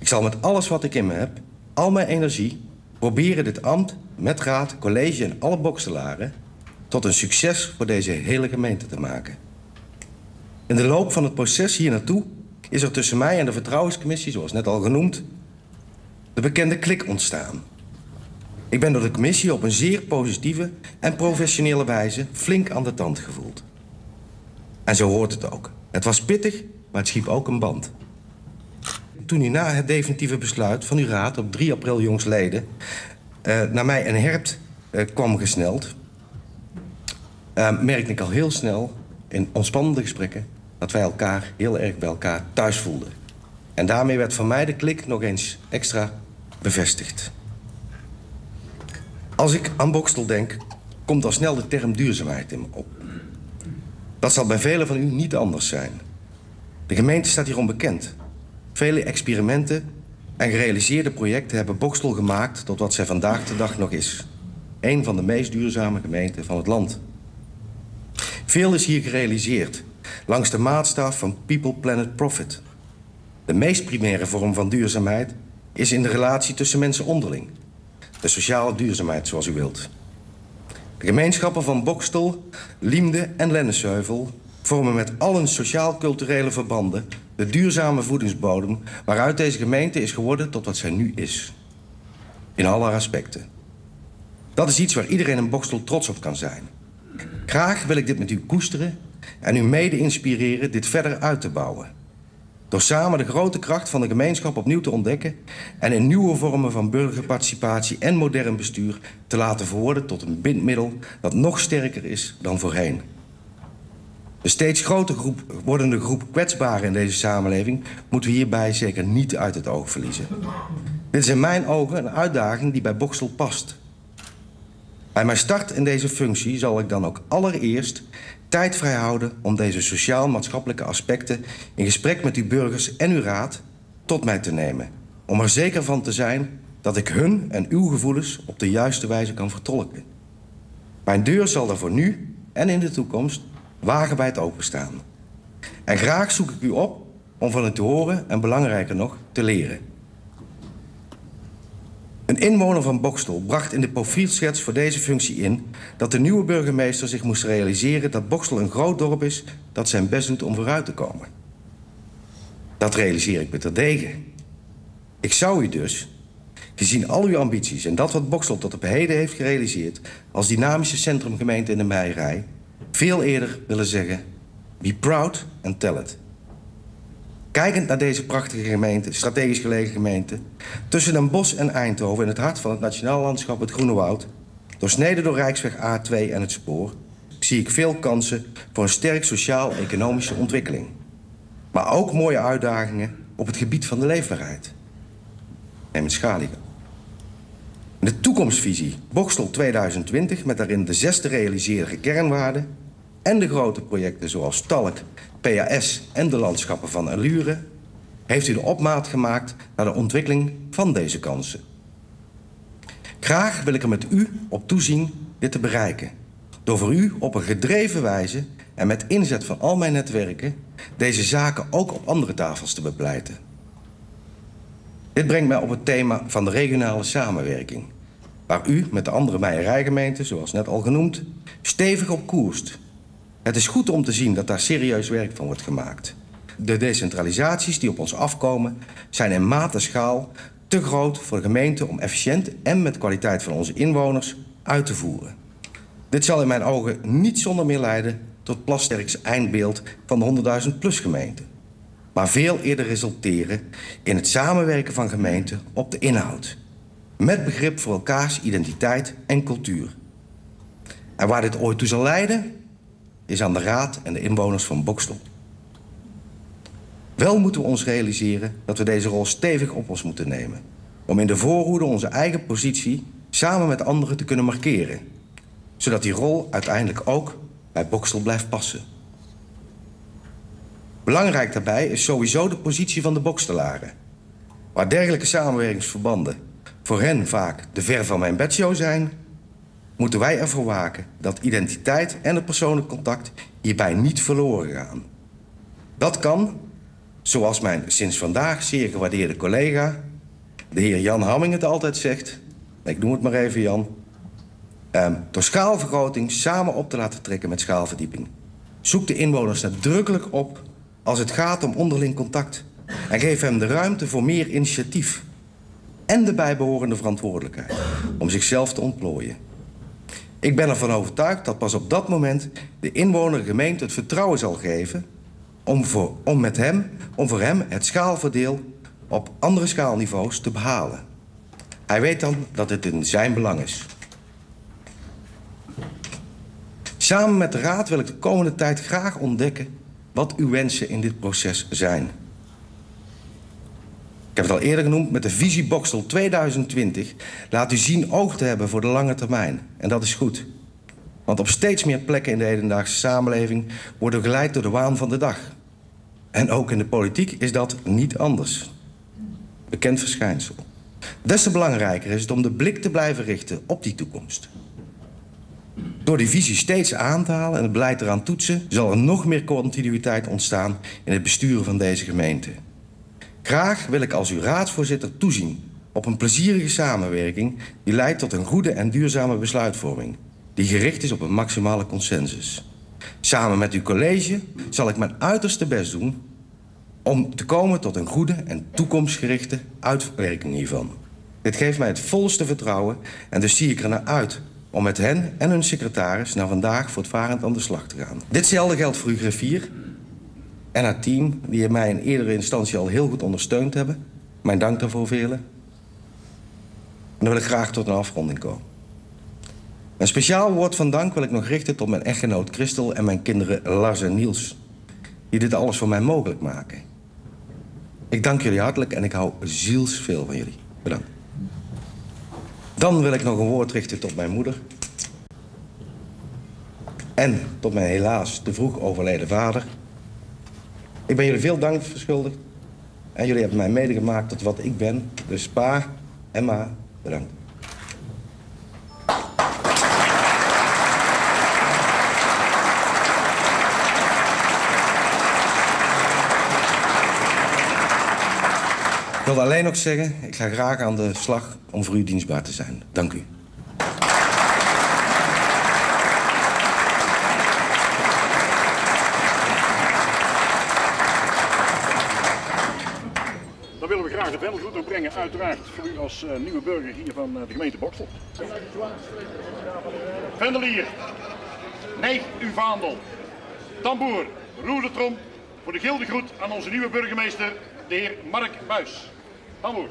Ik zal met alles wat ik in me heb, al mijn energie, proberen dit ambt met raad, college en alle bokselaren tot een succes voor deze hele gemeente te maken. In de loop van het proces hier naartoe is er tussen mij en de vertrouwenscommissie, zoals net al genoemd, de bekende klik ontstaan. Ik ben door de commissie op een zeer positieve en professionele wijze flink aan de tand gevoeld. En zo hoort het ook. Het was pittig, maar het schiep ook een band. Toen u na het definitieve besluit van uw raad op 3 april jongsleden uh, naar mij een herpt uh, kwam gesneld, uh, merkte ik al heel snel in ontspannende gesprekken dat wij elkaar heel erg bij elkaar thuis voelden. En daarmee werd van mij de klik nog eens extra bevestigd. Als ik aan Bokstel denk, komt al snel de term duurzaamheid in me op. Dat zal bij velen van u niet anders zijn. De gemeente staat hier onbekend. Vele experimenten en gerealiseerde projecten hebben Bokstel gemaakt tot wat zij vandaag de dag nog is. Een van de meest duurzame gemeenten van het land. Veel is hier gerealiseerd langs de maatstaf van People, Planet, Profit. De meest primaire vorm van duurzaamheid is in de relatie tussen mensen onderling. De sociale duurzaamheid, zoals u wilt. De gemeenschappen van Bokstel, Liemde en Lennesheuvel vormen met al hun sociaal-culturele verbanden de duurzame voedingsbodem waaruit deze gemeente is geworden tot wat zij nu is. In alle aspecten. Dat is iets waar iedereen in Bokstel trots op kan zijn. Graag wil ik dit met u koesteren en u mede inspireren dit verder uit te bouwen. Door samen de grote kracht van de gemeenschap opnieuw te ontdekken en in nieuwe vormen van burgerparticipatie en modern bestuur te laten verwoorden tot een bindmiddel dat nog sterker is dan voorheen. De steeds groter groep, wordende groep kwetsbaren in deze samenleving moeten we hierbij zeker niet uit het oog verliezen. Dit is in mijn ogen een uitdaging die bij Boksel past. Bij mijn start in deze functie zal ik dan ook allereerst tijd vrijhouden om deze sociaal-maatschappelijke aspecten in gesprek met uw burgers en uw raad tot mij te nemen. Om er zeker van te zijn dat ik hun en uw gevoelens op de juiste wijze kan vertolken. Mijn deur zal er voor nu en in de toekomst wagenwijd openstaan. En graag zoek ik u op om van u te horen en belangrijker nog te leren. Een inwoner van Bokstel bracht in de profielschets voor deze functie in dat de nieuwe burgemeester zich moest realiseren dat Bokstel een groot dorp is dat zijn best doet om vooruit te komen. Dat realiseer ik me terdege. Ik zou u dus, gezien al uw ambities en dat wat Bokstel tot op heden heeft gerealiseerd als dynamische centrumgemeente in de Meijerij, veel eerder willen zeggen: be proud and tell it. Kijkend naar deze prachtige gemeente, strategisch gelegen gemeente, tussen Den Bosch en Eindhoven in het hart van het nationaal landschap het Groene Woud, doorsneden door Rijksweg A2 en het spoor, zie ik veel kansen voor een sterk sociaal-economische ontwikkeling. Maar ook mooie uitdagingen op het gebied van de leefbaarheid. Neem het Schaligen. De toekomstvisie Bokstel 2020 met daarin de zes te realiseren kernwaarden en de grote projecten zoals Talk, PAS en de landschappen van Allure heeft u de opmaat gemaakt naar de ontwikkeling van deze kansen. Graag wil ik er met u op toezien dit te bereiken. Door voor u op een gedreven wijze en met inzet van al mijn netwerken deze zaken ook op andere tafels te bepleiten. Dit brengt mij op het thema van de regionale samenwerking, waar u met de andere meijerijgemeenten, zoals net al genoemd, stevig op koerst het is goed om te zien dat daar serieus werk van wordt gemaakt. De decentralisaties die op ons afkomen zijn in maat en schaal te groot voor de gemeente om efficiënt en met kwaliteit van onze inwoners uit te voeren. Dit zal in mijn ogen niet zonder meer leiden tot Plasterks eindbeeld van de 100.000 plus gemeente. Maar veel eerder resulteren in het samenwerken van gemeenten op de inhoud. Met begrip voor elkaars identiteit en cultuur. En waar dit ooit toe zal leiden, is aan de Raad en de inwoners van Bokstel. Wel moeten we ons realiseren dat we deze rol stevig op ons moeten nemen. Om in de voorhoede onze eigen positie samen met anderen te kunnen markeren. Zodat die rol uiteindelijk ook bij Bokstel blijft passen. Belangrijk daarbij is sowieso de positie van de Bokstelaren. Waar dergelijke samenwerkingsverbanden voor hen vaak de ver van mijn bedshow zijn moeten wij ervoor waken dat identiteit en het persoonlijk contact hierbij niet verloren gaan. Dat kan, zoals mijn sinds vandaag zeer gewaardeerde collega, de heer Jan Hamming het altijd zegt, ik noem het maar even Jan, eh, door schaalvergroting samen op te laten trekken met schaalverdieping. Zoek de inwoners nadrukkelijk op als het gaat om onderling contact en geef hem de ruimte voor meer initiatief en de bijbehorende verantwoordelijkheid om zichzelf te ontplooien. Ik ben ervan overtuigd dat pas op dat moment de inwoner gemeente het vertrouwen zal geven om voor, om met hem, om voor hem het schaalverdeel op andere schaalniveaus te behalen. Hij weet dan dat het in zijn belang is. Samen met de Raad wil ik de komende tijd graag ontdekken wat uw wensen in dit proces zijn. Ik heb het al eerder genoemd, met de visie Bokstel 2020 laat u zien oog te hebben voor de lange termijn. En dat is goed. Want op steeds meer plekken in de hedendaagse samenleving worden we geleid door de waan van de dag. En ook in de politiek is dat niet anders. Bekend verschijnsel. Des te belangrijker is het om de blik te blijven richten op die toekomst. Door die visie steeds aan te halen en het beleid eraan toetsen, zal er nog meer continuïteit ontstaan in het besturen van deze gemeente. Graag wil ik als uw raadsvoorzitter toezien op een plezierige samenwerking die leidt tot een goede en duurzame besluitvorming, die gericht is op een maximale consensus. Samen met uw college zal ik mijn uiterste best doen om te komen tot een goede en toekomstgerichte uitwerking hiervan. Dit geeft mij het volste vertrouwen en dus zie ik er naar uit om met hen en hun secretaris naar vandaag voortvarend aan de slag te gaan. Ditzelfde geldt voor uw griffier en haar team, die mij in eerdere instantie al heel goed ondersteund hebben. Mijn dank daarvoor velen. En dan wil ik graag tot een afronding komen. Een speciaal woord van dank wil ik nog richten tot mijn echtgenoot Christel en mijn kinderen Lars en Niels, die dit alles voor mij mogelijk maken. Ik dank jullie hartelijk en ik hou zielsveel van jullie. Bedankt. Dan wil ik nog een woord richten tot mijn moeder. En tot mijn helaas te vroeg overleden vader. Ik ben jullie veel dank verschuldigd. En jullie hebben mij medegemaakt tot wat ik ben. Dus pa en ma, bedankt. Ik wilde alleen nog zeggen, ik ga graag aan de slag om voor u dienstbaar te zijn. Dank u. Dan willen we graag de vendelgroet ook brengen, uiteraard voor u als uh, nieuwe burger hier van uh, de gemeente Boksel. Vendelier, neig uw vaandel. Tamboer, roer de trom voor de gilde groet aan onze nieuwe burgemeester, de heer Mark Buis. Tamboer.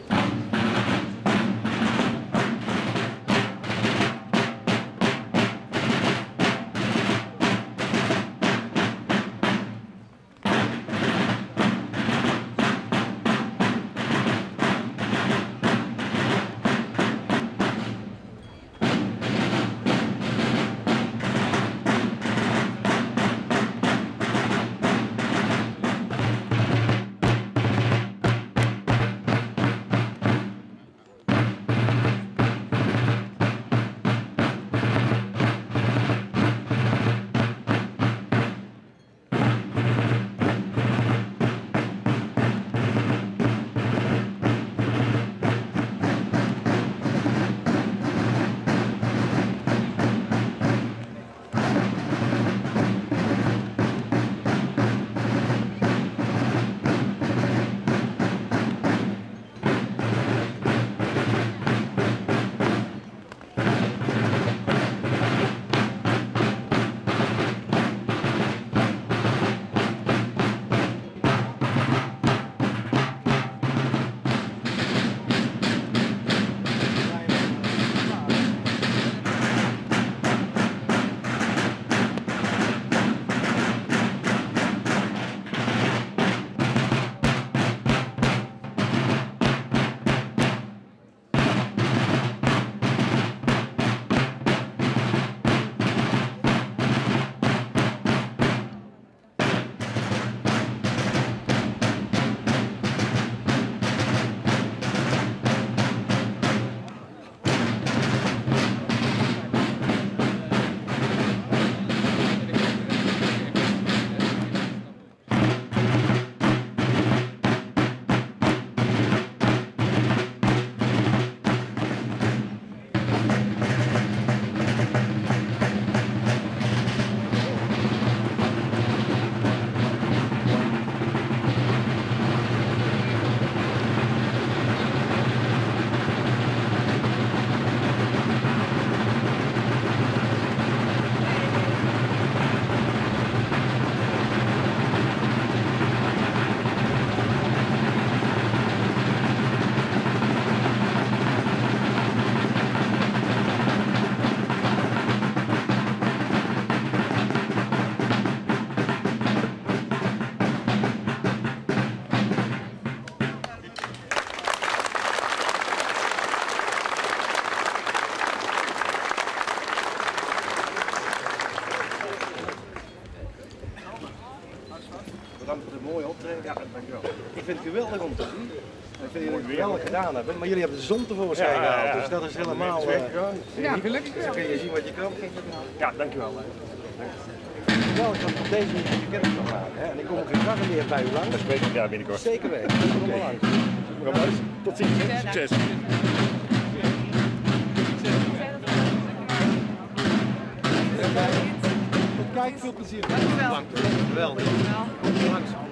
Geweldig om te zien. Ik vind jullie het geweldig gedaan hebben. Maar jullie hebben de zon tevoorschijn Ja, ja, ja. gehaald. Dus dat is helemaal... Eh, Ja, gelukkig. Dus dan kun je zien wat je kan. Ja, dankjewel. Geweldig dat ik op deze manier je kennis kan maken. Hè? En ik kom ook graag weer bij u langs. Dat spreek ik ja, binnenkort. Zeker weten. Ik kom langs. Tot ziens. hè. Succes. Kijk, veel plezier. Dankjewel. Geweldig. Kom er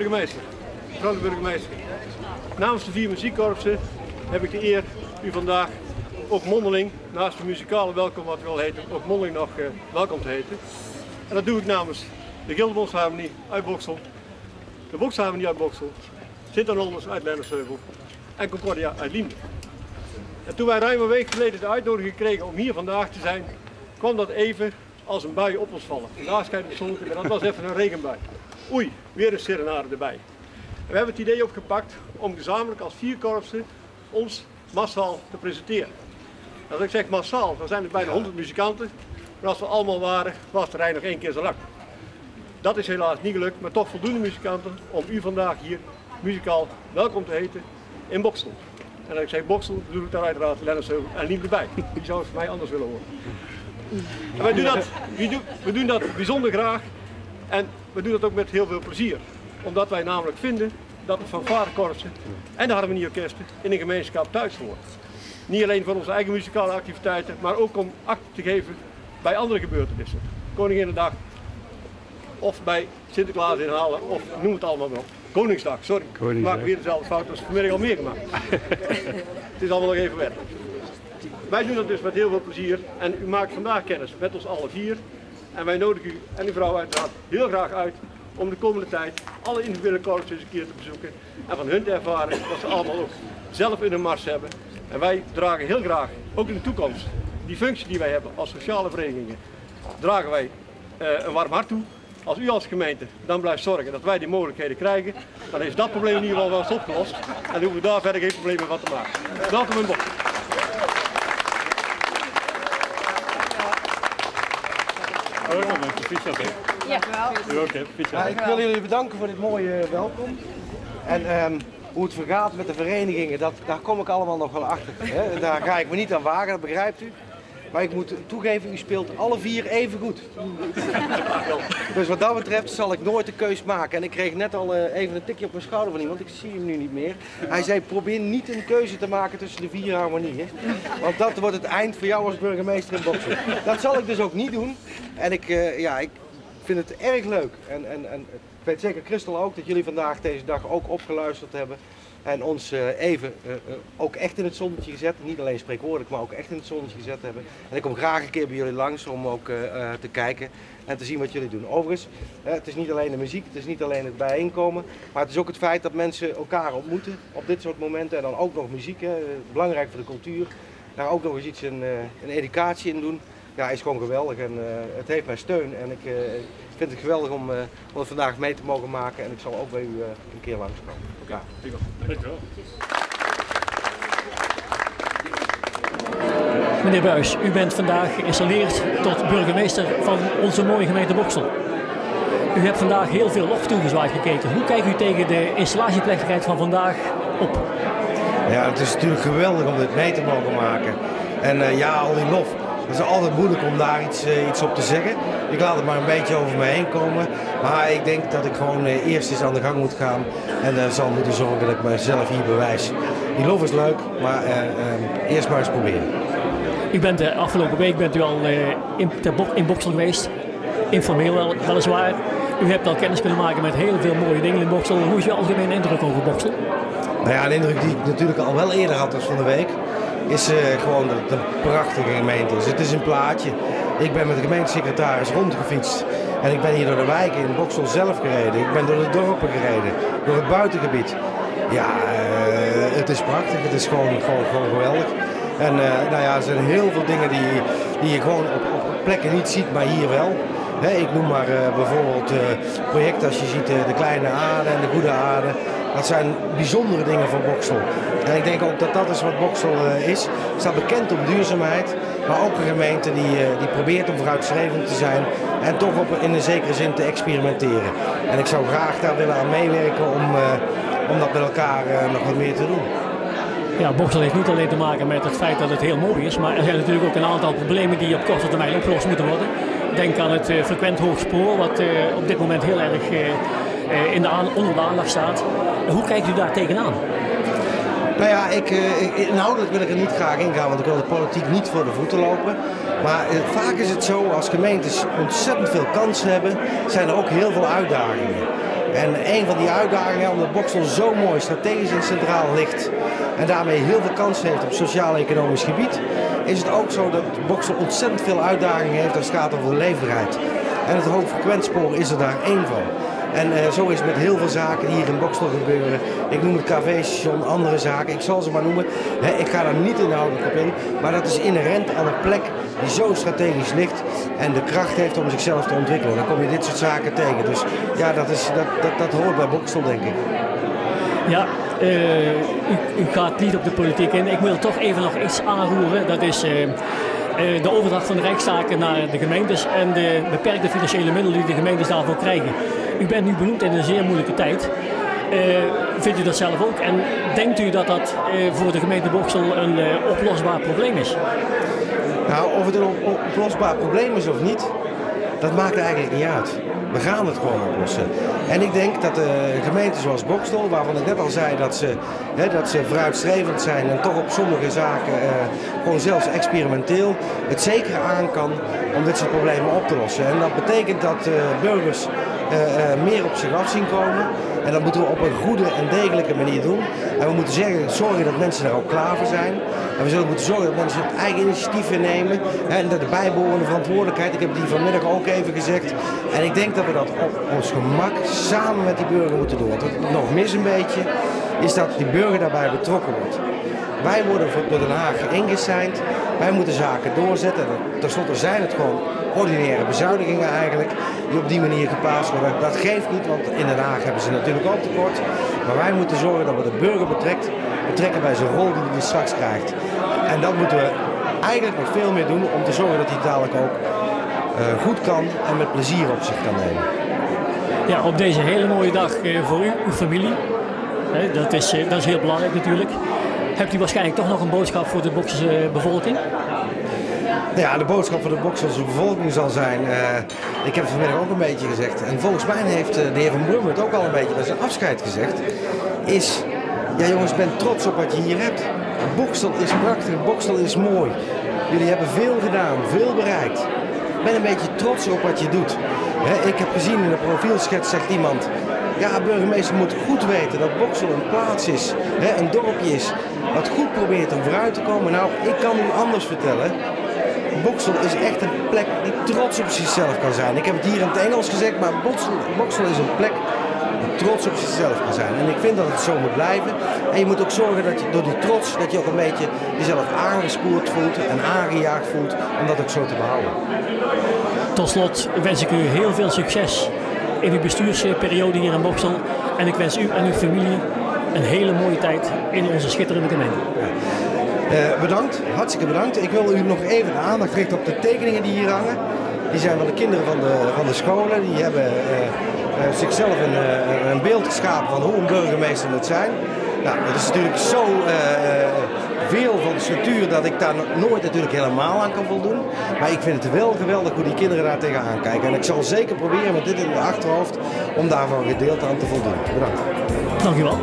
burgemeester, mevrouw de burgemeester. Namens de vier muziekkorpsen heb ik de eer u vandaag ook mondeling, naast de muzikale welkom wat we al heten, ook mondeling nog uh, welkom te heten. En dat doe ik namens de Gildebondsharmonie uit Boksel, de Boksharmonie uit Boksel, Sint-Arnoldus uit Lennersheuvel en Concordia uit Liemde. En toen wij ruim een week geleden de uitnodiging kregen om hier vandaag te zijn, kwam dat even als een bui op ons vallen. Vandaag schijnt de zon en dat was even een regenbui. Oei, weer een serenade erbij. En we hebben het idee opgepakt om gezamenlijk als vier korpsen ons massaal te presenteren. Als ik zeg massaal, dan zijn er bijna 100 muzikanten. Maar als we allemaal waren, was de rij nog één keer zo lang. Dat is helaas niet gelukt, maar toch voldoende muzikanten om u vandaag hier muzikaal welkom te heten in Boksel. En als ik zeg Boksel, bedoel ik daar uiteraard Lennart en niet erbij. Die zou het voor mij anders willen horen. En wij doen dat, we doen dat bijzonder graag en we doen dat ook met heel veel plezier. Omdat wij namelijk vinden dat de fanfarekorpsen en de harmonieorkesten in een gemeenschap thuis horen. Niet alleen voor onze eigen muzikale activiteiten, maar ook om acht te geven bij andere gebeurtenissen. Koninginnedag of bij Sinterklaas inhalen of noem het allemaal maar op. Koningsdag, sorry. Koningsdag. Ik maak weer dezelfde fout als vanmiddag al meegemaakt. het is allemaal nog even werk. Wij doen dat dus met heel veel plezier en u maakt vandaag kennis met ons alle vier. En wij nodigen u en uw vrouw uiteraard heel graag uit om de komende tijd alle individuele eens een keer te bezoeken. En van hun te ervaren dat ze allemaal ook zelf in hun mars hebben. En wij dragen heel graag, ook in de toekomst, die functie die wij hebben als sociale verenigingen, dragen wij uh, een warm hart toe. Als u als gemeente dan blijft zorgen dat wij die mogelijkheden krijgen, dan is dat probleem in ieder geval wel eens opgelost. En dan hoeven we daar verder geen problemen van te maken. Welkom in Bok. Ja, wel. Ja, ik wil jullie bedanken voor dit mooie welkom. En um, hoe het vergaat met de verenigingen, dat, daar kom ik allemaal nog wel achter. Hè? Daar ga ik me niet aan wagen, dat begrijpt u. Maar ik moet toegeven, u speelt alle vier even goed. dus wat dat betreft zal ik nooit de keus maken. En ik kreeg net al uh, even een tikje op mijn schouder van iemand, ik zie hem nu niet meer. Hij zei, probeer niet een keuze te maken tussen de vier harmonieën. Want dat wordt het eind voor jou als burgemeester in Boksen. Dat zal ik dus ook niet doen. En ik, uh, ja, ik vind het erg leuk. En, en, en ik weet zeker, Christel ook, dat jullie vandaag deze dag ook opgeluisterd hebben. En ons uh, even uh, ook echt in het zonnetje gezet. Niet alleen spreekwoordelijk, maar ook echt in het zonnetje gezet hebben. En ik kom graag een keer bij jullie langs om ook te kijken en te zien wat jullie doen. Overigens, het is niet alleen de muziek, het is niet alleen het bijeenkomen. Maar het is ook het feit dat mensen elkaar ontmoeten op dit soort momenten. En dan ook nog muziek, hè, belangrijk voor de cultuur. Daar ook nog eens iets in, educatie in doen. Ja, is gewoon geweldig en het heeft mijn steun. En ik vind het geweldig om, om het vandaag mee te mogen maken. En ik zal ook bij u een keer langskomen. Ja. Dankjewel. Meneer Buis, u bent vandaag geïnstalleerd tot burgemeester van onze mooie gemeente Boksel. U hebt vandaag heel veel lof toegezwaaid gekeken. Hoe kijkt u tegen de installatieplechtigheid van vandaag op? Ja, het is natuurlijk geweldig om dit mee te mogen maken. En uh, ja, al die lof. Het is altijd moeilijk om daar iets, uh, iets op te zeggen. Ik laat het maar een beetje over me heen komen. Maar ik denk dat ik gewoon uh, eerst eens aan de gang moet gaan. En uh, zal moeten zorgen dat ik mezelf hier bewijs. Die lof is leuk, maar eerst maar eens proberen. U bent de afgelopen week bent u al in, in Boksel geweest. Informeel wel, weliswaar. U hebt al kennis kunnen maken met heel veel mooie dingen in Boksel. Hoe is je algemene indruk over Boksel? Nou ja, een indruk die ik natuurlijk al wel eerder had als van de week is uh, gewoon dat het een prachtige gemeente is. Het is een plaatje. Ik ben met de gemeentesecretaris rondgefietst. En ik ben hier door de wijken in Boksel zelf gereden. Ik ben door de dorpen gereden. Door het buitengebied. Ja, uh, het is prachtig. Het is gewoon, gewoon, geweldig. En uh, nou ja, er zijn heel veel dingen die, die je gewoon op, op plekken niet ziet, maar hier wel. Ik noem maar bijvoorbeeld projecten als je ziet de kleine aarde en de goede aarde. Dat zijn bijzondere dingen voor Boksel. En ik denk ook dat dat is wat Boksel uh, is. Het staat bekend om duurzaamheid, maar ook een gemeente die, uh, die probeert om vooruitstrevend te zijn en toch op, in een zekere zin te experimenteren. En ik zou graag daar willen aan meewerken om, uh, om dat met elkaar nog wat meer te doen. Ja, Boksel heeft niet alleen te maken met het feit dat het heel mooi is, maar er zijn natuurlijk ook een aantal problemen die op korte termijn opgelost moeten worden. Denk aan het frequent hoog spoor, wat op dit moment heel erg in de onder de aandacht staat. Hoe kijkt u daar tegenaan? Nou ja, ik, uh, inhoudelijk wil ik er niet graag ingaan, want ik wil de politiek niet voor de voeten lopen. Maar uh, vaak is het zo, als gemeentes ontzettend veel kansen hebben, zijn er ook heel veel uitdagingen. En een van die uitdagingen, omdat Boksel zo mooi strategisch en centraal ligt en daarmee heel veel kansen heeft op sociaal-economisch gebied, is het ook zo dat Boksel ontzettend veel uitdagingen heeft als het gaat over de leefbaarheid. En het hoogfrequentspoor is er daar één van. En eh, zo is het met heel veel zaken hier in Boksel gebeuren. Ik noem het KV-station, andere zaken, ik zal ze maar noemen. Ik ga daar niet inhoudelijk op in, maar dat is inherent aan een plek die zo strategisch ligt en de kracht heeft om zichzelf te ontwikkelen. Dan kom je dit soort zaken tegen. Dus ja, dat, is, dat, dat, dat hoort bij Boksel, denk ik. Ja, uh, u, gaat niet op de politiek in. Ik wil toch even nog iets aanroeren. Dat is uh, de overdracht van de rijkstaken naar de gemeentes en de beperkte financiële middelen die de gemeentes daarvoor krijgen. U bent nu benoemd in een zeer moeilijke tijd. vindt u dat zelf ook? En denkt u dat dat voor de gemeente Boksel een oplosbaar probleem is? Nou, of het een oplosbaar probleem is of niet, dat maakt eigenlijk niet uit. We gaan het gewoon oplossen. En ik denk dat de gemeenten zoals Bokstel, waarvan ik net al zei dat ze, hè, dat ze vooruitstrevend zijn en toch op sommige zaken eh, gewoon zelfs experimenteel, het zeker aan kan om dit soort problemen op te lossen. En dat betekent dat uh, burgers uh, uh, meer op zich af zien komen. En dat moeten we op een goede en degelijke manier doen. En we moeten zeggen, zorgen dat mensen daar ook klaar voor zijn. En we zullen moeten zorgen dat mensen het eigen initiatieven nemen. En de bijbehorende verantwoordelijkheid. Ik heb die vanmiddag ook even gezegd. En ik denk dat we dat op ons gemak samen met die burger moeten doen. Wat het nog mis een beetje, is dat die burger daarbij betrokken wordt. Wij worden door Den Haag ingeseind. Wij moeten zaken doorzetten. Ten slotte zijn het gewoon ordinaire bezuinigingen eigenlijk, die op die manier geplaatst worden. Dat geeft niet, want in Den Haag hebben ze natuurlijk ook tekort. Maar wij moeten zorgen dat we de burger betrekt, betrekken bij zijn rol die hij straks krijgt. En dat moeten we eigenlijk nog veel meer doen om te zorgen dat hij dadelijk ook goed kan en met plezier op zich kan nemen. Ja, op deze hele mooie dag uh, voor u, uw familie. Dat, is, uh, dat is heel belangrijk natuurlijk. Hebt u waarschijnlijk toch nog een boodschap voor de Bokse bevolking? Ja, de boodschap voor de Bokselse bevolking zal zijn, uh, ik heb het vanmiddag ook een beetje gezegd, en volgens mij heeft de heer Van Brummen het ook al een beetje bij zijn afscheid gezegd, is, ja jongens, ben trots op wat je hier hebt. Boksel is prachtig, Boksel is mooi. Jullie hebben veel gedaan, veel bereikt. Ben een beetje trots op wat je doet. Ik heb gezien in de profielschets, zegt iemand, ja, burgemeester moet goed weten dat Boksel een plaats is, een dorpje is, wat goed probeert om vooruit te komen. Nou, ik kan u anders vertellen. Boksel is echt een plek die trots op zichzelf kan zijn. Ik heb het hier in het Engels gezegd, maar Boksel, is een plek trots op zichzelf kan zijn. En ik vind dat het zo moet blijven. En je moet ook zorgen dat je door die trots, dat je ook een beetje jezelf aangespoord voelt en aangejaagd voelt om dat ook zo te behouden. Tot slot wens ik u heel veel succes in uw bestuursperiode hier in Boksel. En ik wens u en uw familie een hele mooie tijd in onze schitterende gemeente. Uh, bedankt, hartstikke bedankt. Ik wil u nog even de aandacht richten op de tekeningen die hier hangen. Die zijn van de kinderen van de, van de scholen. Die hebben uh, uh, zichzelf een, een, beeld geschapen van hoe een burgemeester moet zijn. Nou, dat is natuurlijk zo veel van de structuur dat ik daar nooit natuurlijk helemaal aan kan voldoen. Maar ik vind het wel geweldig hoe die kinderen daar tegenaan kijken. En ik zal zeker proberen met dit in de achterhoofd om daarvan gedeelte aan te voldoen. Bedankt. Dankjewel.